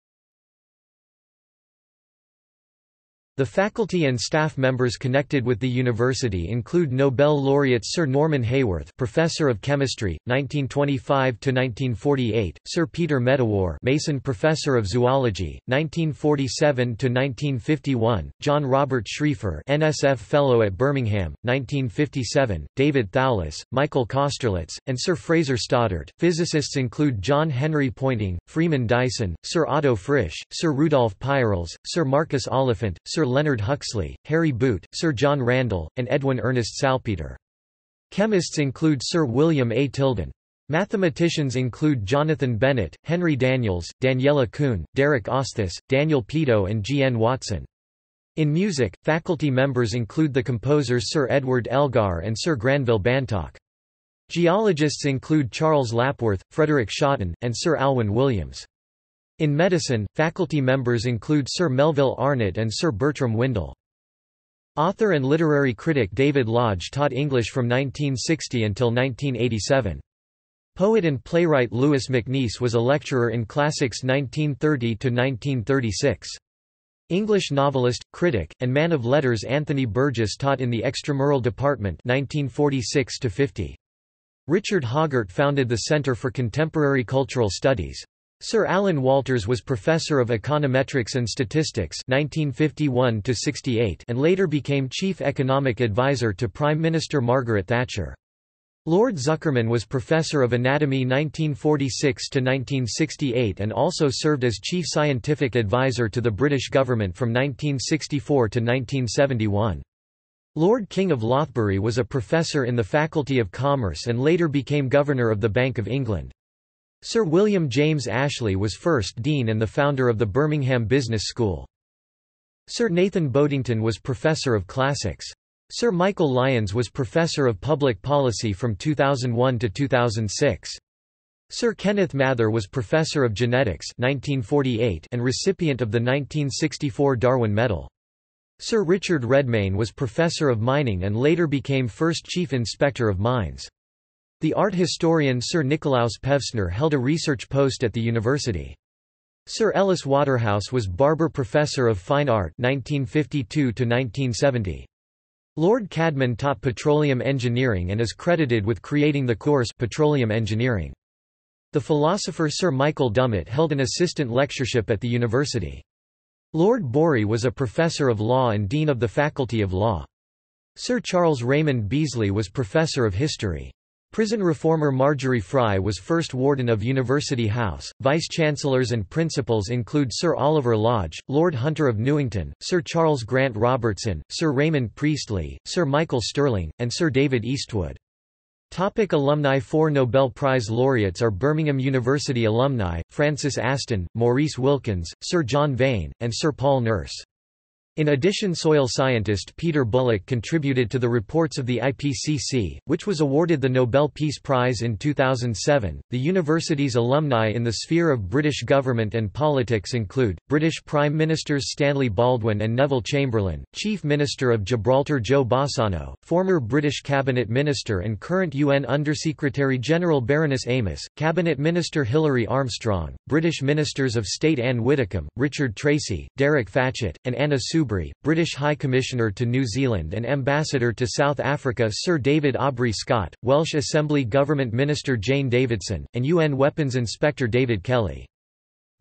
The faculty and staff members connected with the university include Nobel laureate Sir Norman Haworth, Professor of Chemistry, 1925 to 1948, Sir Peter Medawar Mason Professor of Zoology, 1947 to 1951, John Robert Schrieffer NSF Fellow at Birmingham, 1957; David Thouless, Michael Kosterlitz, and Sir Fraser Stoddart. Physicists include John Henry Poynting, Freeman Dyson, Sir Otto Frisch, Sir Rudolf Peierls, Sir Marcus Oliphant, Sir Leonard Huxley, Harry Boot, Sir John Randall, and Edwin Ernest Salpeter. Chemists include Sir William A. Tilden. Mathematicians include Jonathan Bennett, Henry Daniels, Daniela Kuhn, Deryk Osthus, Daniel Peto and G. N. Watson. In music, faculty members include the composers Sir Edward Elgar and Sir Granville Bantock. Geologists include Charles Lapworth, Frederick Shotton, and Sir Alwyn Williams. In medicine, faculty members include Sir Melville Arnott and Sir Bertram Windle. Author and literary critic David Lodge taught English from 1960 until 1987. Poet and playwright Louis MacNeice was a lecturer in classics 1930–1936. English novelist, critic, and man of letters Anthony Burgess taught in the Extramural Department 1946 -50. Richard Hoggart founded the Center for Contemporary Cultural Studies. Sir Alan Walters was Professor of Econometrics and Statistics 1951 and later became Chief Economic Advisor to Prime Minister Margaret Thatcher. Lord Zuckerman was Professor of Anatomy 1946–1968 and also served as Chief Scientific Advisor to the British government from 1964 to 1971. Lord King of Lothbury was a professor in the Faculty of Commerce and later became Governor of the Bank of England. Sir William James Ashley was first dean and the founder of the Birmingham Business School. Sir Nathan Bodington was Professor of Classics. Sir Michael Lyons was Professor of Public Policy from 2001 to 2006. Sir Kenneth Mather was Professor of Genetics 1948 and recipient of the 1964 Darwin Medal. Sir Richard Redmayne was Professor of Mining and later became first Chief Inspector of Mines. The art historian Sir Nicolaus Pevsner held a research post at the university. Sir Ellis Waterhouse was Barber Professor of Fine Art 1952 -1970. Lord Cadman taught petroleum engineering and is credited with creating the course petroleum engineering. The philosopher Sir Michael Dummett held an assistant lectureship at the university. Lord Borrie was a professor of law and dean of the Faculty of Law. Sir Charles Raymond Beazley was professor of history. Prison reformer Margery Fry was first warden of University House. Vice-chancellors and principals include Sir Oliver Lodge, Lord Hunter of Newington, Sir Charles Grant Robertson, Sir Raymond Priestley, Sir Michael Sterling, and Sir David Eastwood. Topic alumni Four Nobel Prize laureates are Birmingham University alumni, Francis Aston, Maurice Wilkins, Sir John Vane, and Sir Paul Nurse. In addition soil scientist Peter Bullock contributed to the reports of the IPCC, which was awarded the Nobel Peace Prize in 2007. The university's alumni in the sphere of British government and politics include, British Prime Ministers Stanley Baldwin and Neville Chamberlain, Chief Minister of Gibraltar Joe Bossano, former British Cabinet Minister and current UN Undersecretary-General Baroness Amos, Cabinet Minister Hilary Armstrong, British Ministers of State Ann Widdecombe, Richard Tracey, Derek Fatchett, and Anna Sue Newbury, British High Commissioner to New Zealand and Ambassador to South Africa Sir David Aubrey Scott, Welsh Assembly Government Minister Jane Davidson, and UN Weapons Inspector David Kelly.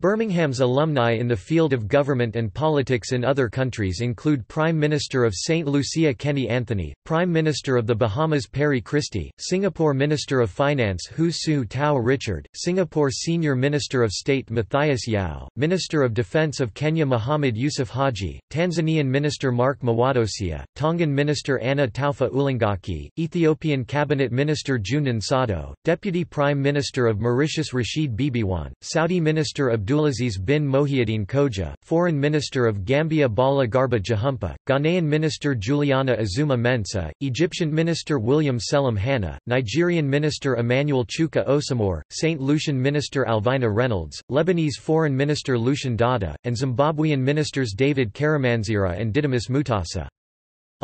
Birmingham's alumni in the field of government and politics in other countries include Prime Minister of St. Lucia Kenny Anthony, Prime Minister of the Bahamas Perry Christie, Singapore Minister of Finance Hu Tsu Tau Richard, Singapore Senior Minister of State Matthias Yao, Minister of Defence of Kenya Muhammad Yusuf Haji, Tanzanian Minister Mark Mwandosya, Tongan Minister Ana Taufe'ulungaki, Ethiopian Cabinet Minister Junedin Sado, Deputy Prime Minister of Mauritius Rashid Beebeejaun, Saudi Minister of Abdulaziz bin Mohiuddin Khoja, Foreign Minister of Gambia Bala Garba Jahumpa, Ghanaian Minister Juliana Azumah-Mensah, Egyptian Minister William Selim Hanna, Nigerian Minister Emmanuel Chuka Osammor, St. Lucian Minister Alvina Reynolds, Lebanese Foreign Minister Lucien Dahdah, and Zimbabwean Ministers David Karimanzira and Didymus Mutasa.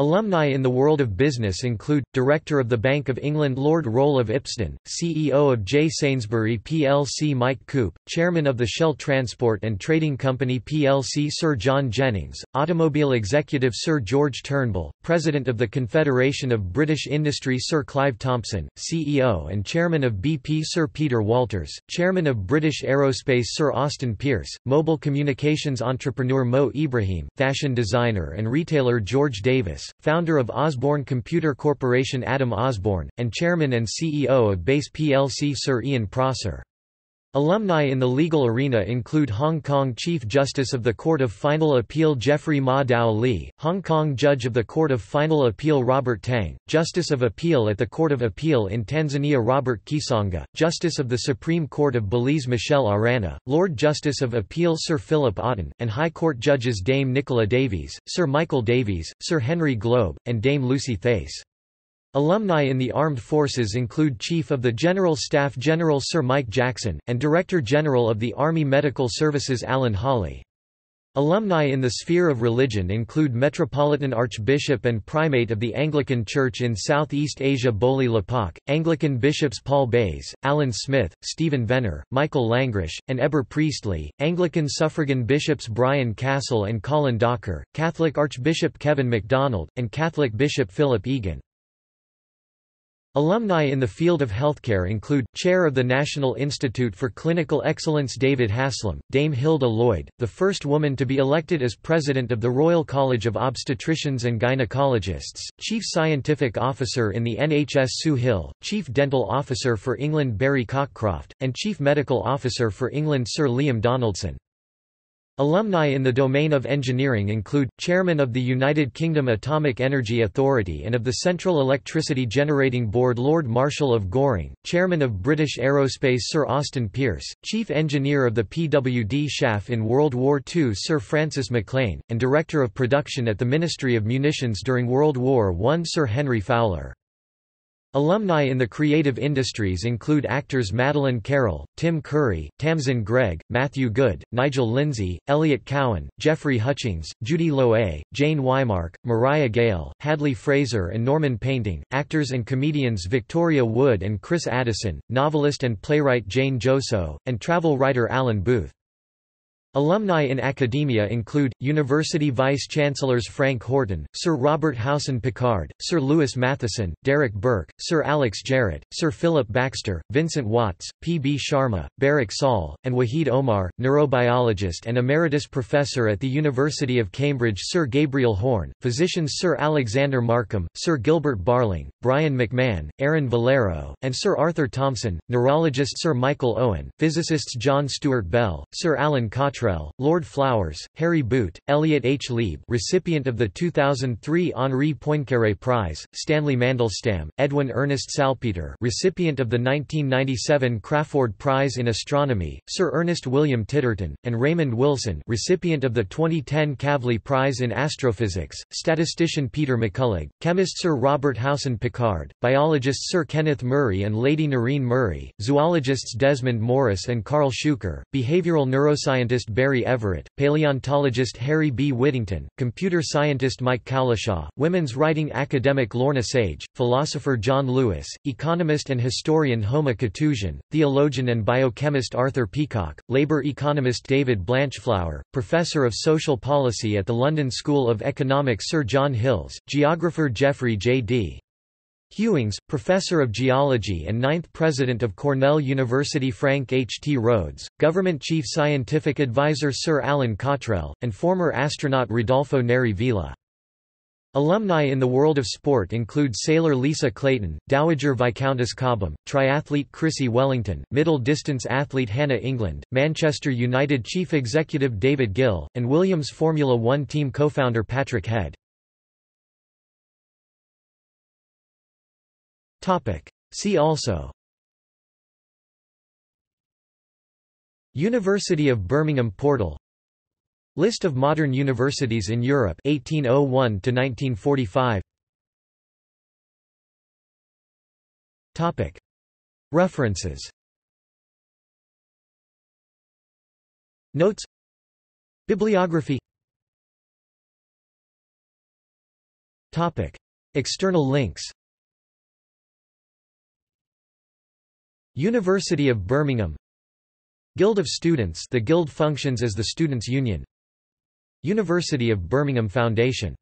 Alumni in the world of business include, Director of the Bank of England Lord Roll of Ipsden, CEO of J. Sainsbury plc Mike Coupe, Chairman of the Shell Transport and Trading Company plc Sir John Jennings, Automobile Executive Sir George Turnbull, President of the Confederation of British Industry Sir Clive Thompson, CEO and Chairman of BP Sir Peter Walters, Chairman of British Aerospace Sir Austin Pearce, Mobile Communications entrepreneur Mo Ibrahim, fashion designer and retailer George Davies, founder of Osborne Computer Corporation Adam Osborne, and chairman and CEO of Bass plc Sir Ian Prosser. Alumni in the legal arena include Hong Kong Chief Justice of the Court of Final Appeal Geoffrey Ma Tao-li, Hong Kong Judge of the Court of Final Appeal Robert Tang, Justice of Appeal at the Court of Appeal in Tanzania Robert Kisanga, Justice of the Supreme Court of Belize Michelle Arana, Lord Justice of Appeal Sir Philip Otton, and High Court Judges Dame Nicola Davies, Sir Michael Davies, Sir Henry Globe, and Dame Lucy Theis. Alumni in the armed forces include Chief of the General Staff General Sir Mike Jackson, and Director General of the Army Medical Services Alan Hawley. Alumni in the sphere of religion include Metropolitan Archbishop and Primate of the Anglican Church in Southeast Asia Bolly Lapok, Anglican Bishops Paul Bayes, Alan Smith, Stephen Venner, Michael Langrish, and Eber Priestley, Anglican Suffragan Bishops Brian Castle and Colin Docker, Catholic Archbishop Kevin MacDonald, and Catholic Bishop Philip Egan. Alumni in the field of healthcare include, Chair of the National Institute for Clinical Excellence David Haslam, Dame Hilda Lloyd, the first woman to be elected as President of the Royal College of Obstetricians and Gynecologists, Chief Scientific Officer in the NHS Sue Hill, Chief Dental Officer for England Barry Cockcroft, and Chief Medical Officer for England Sir Liam Donaldson. Alumni in the domain of engineering include, Chairman of the United Kingdom Atomic Energy Authority and of the Central Electricity Generating Board Lord Marshall of Goring, Chairman of British Aerospace Sir Austin Pearce, Chief Engineer of the PWD SHAEF in World War II Sir Francis McLean, and Director of Production at the Ministry of Munitions during World War I Sir Henry Fowler. Alumni in the creative industries include actors Madeleine Carroll, Tim Curry, Tamsin Greig, Matthew Goode, Nigel Lindsay, Elliot Cowan, Geoffrey Hutchings, Judy Loe, Jane Wymark, Mariah Gale, Hadley Fraser and Norman Painting, actors and comedians Victoria Wood and Chris Addison, novelist and playwright Jane Joso, and travel writer Alan Booth. Alumni in academia include, University Vice-Chancellors Frank Horton, Sir Robert Howson Pickard, Sir Louis Matheson, Derek Burke, Sir Alex Jarratt, Sir Philip Baxter, Vincent Watts, P. B. Sharma, Barak Saul, and Wahid Omar, neurobiologist and emeritus professor at the University of Cambridge Sir Gabriel Horn, physicians Sir Alexander Markham, Sir Gilbert Barling, Brian McMahon, Aaron Valero, and Sir Arthur Thompson, neurologist Sir Michael Owen, physicists John Stewart Bell, Sir Alan Cottrell Lord Flowers, Harry Boot, Elliott H. Lieb recipient of the 2003 Henri Poincaré Prize, Stanley Mandelstam, Edwin Ernest Salpeter recipient of the 1997 Crafoord Prize in Astronomy, Sir Ernest William Titterton, and Raymond Wilson recipient of the 2010 Kavli Prize in Astrophysics, statistician Peter McCullagh, chemist Sir Robert Howson Pickard, biologists Sir Kenneth Murray and Lady Noreen Murray, zoologists Desmond Morris and Karl Shuker, behavioral neuroscientist Barry Everitt, paleontologist Harry B. Whittington, computer scientist Mike Cowlishaw, women's writing academic Lorna Sage, philosopher John Lewis, economist and historian Homa Katouzian, theologian and biochemist Arthur Peacocke, labour economist David Blanchflower, professor of social policy at the London School of Economics Sir John Hills, geographer Geoffrey J. D. Hewings, Professor of Geology and ninth President of Cornell University Frank H. T. Rhodes, Government Chief Scientific Advisor Sir Alan Cottrell, and former astronaut Rodolfo Neri Vela. Alumni in the world of sport include sailor Lisa Clayton, Dowager Viscountess Cobham, triathlete Chrissie Wellington, middle distance athlete Hannah England, Manchester United chief executive David Gill, and Williams Formula One team co-founder Patrick Head. Topic. See also. University of Birmingham portal. List of modern universities in Europe 1801 to 1945 Topic. References. Notes. Bibliography. Topic. External links University of Birmingham. Guild of Students the Guild functions as the Students' Union. University of Birmingham Foundation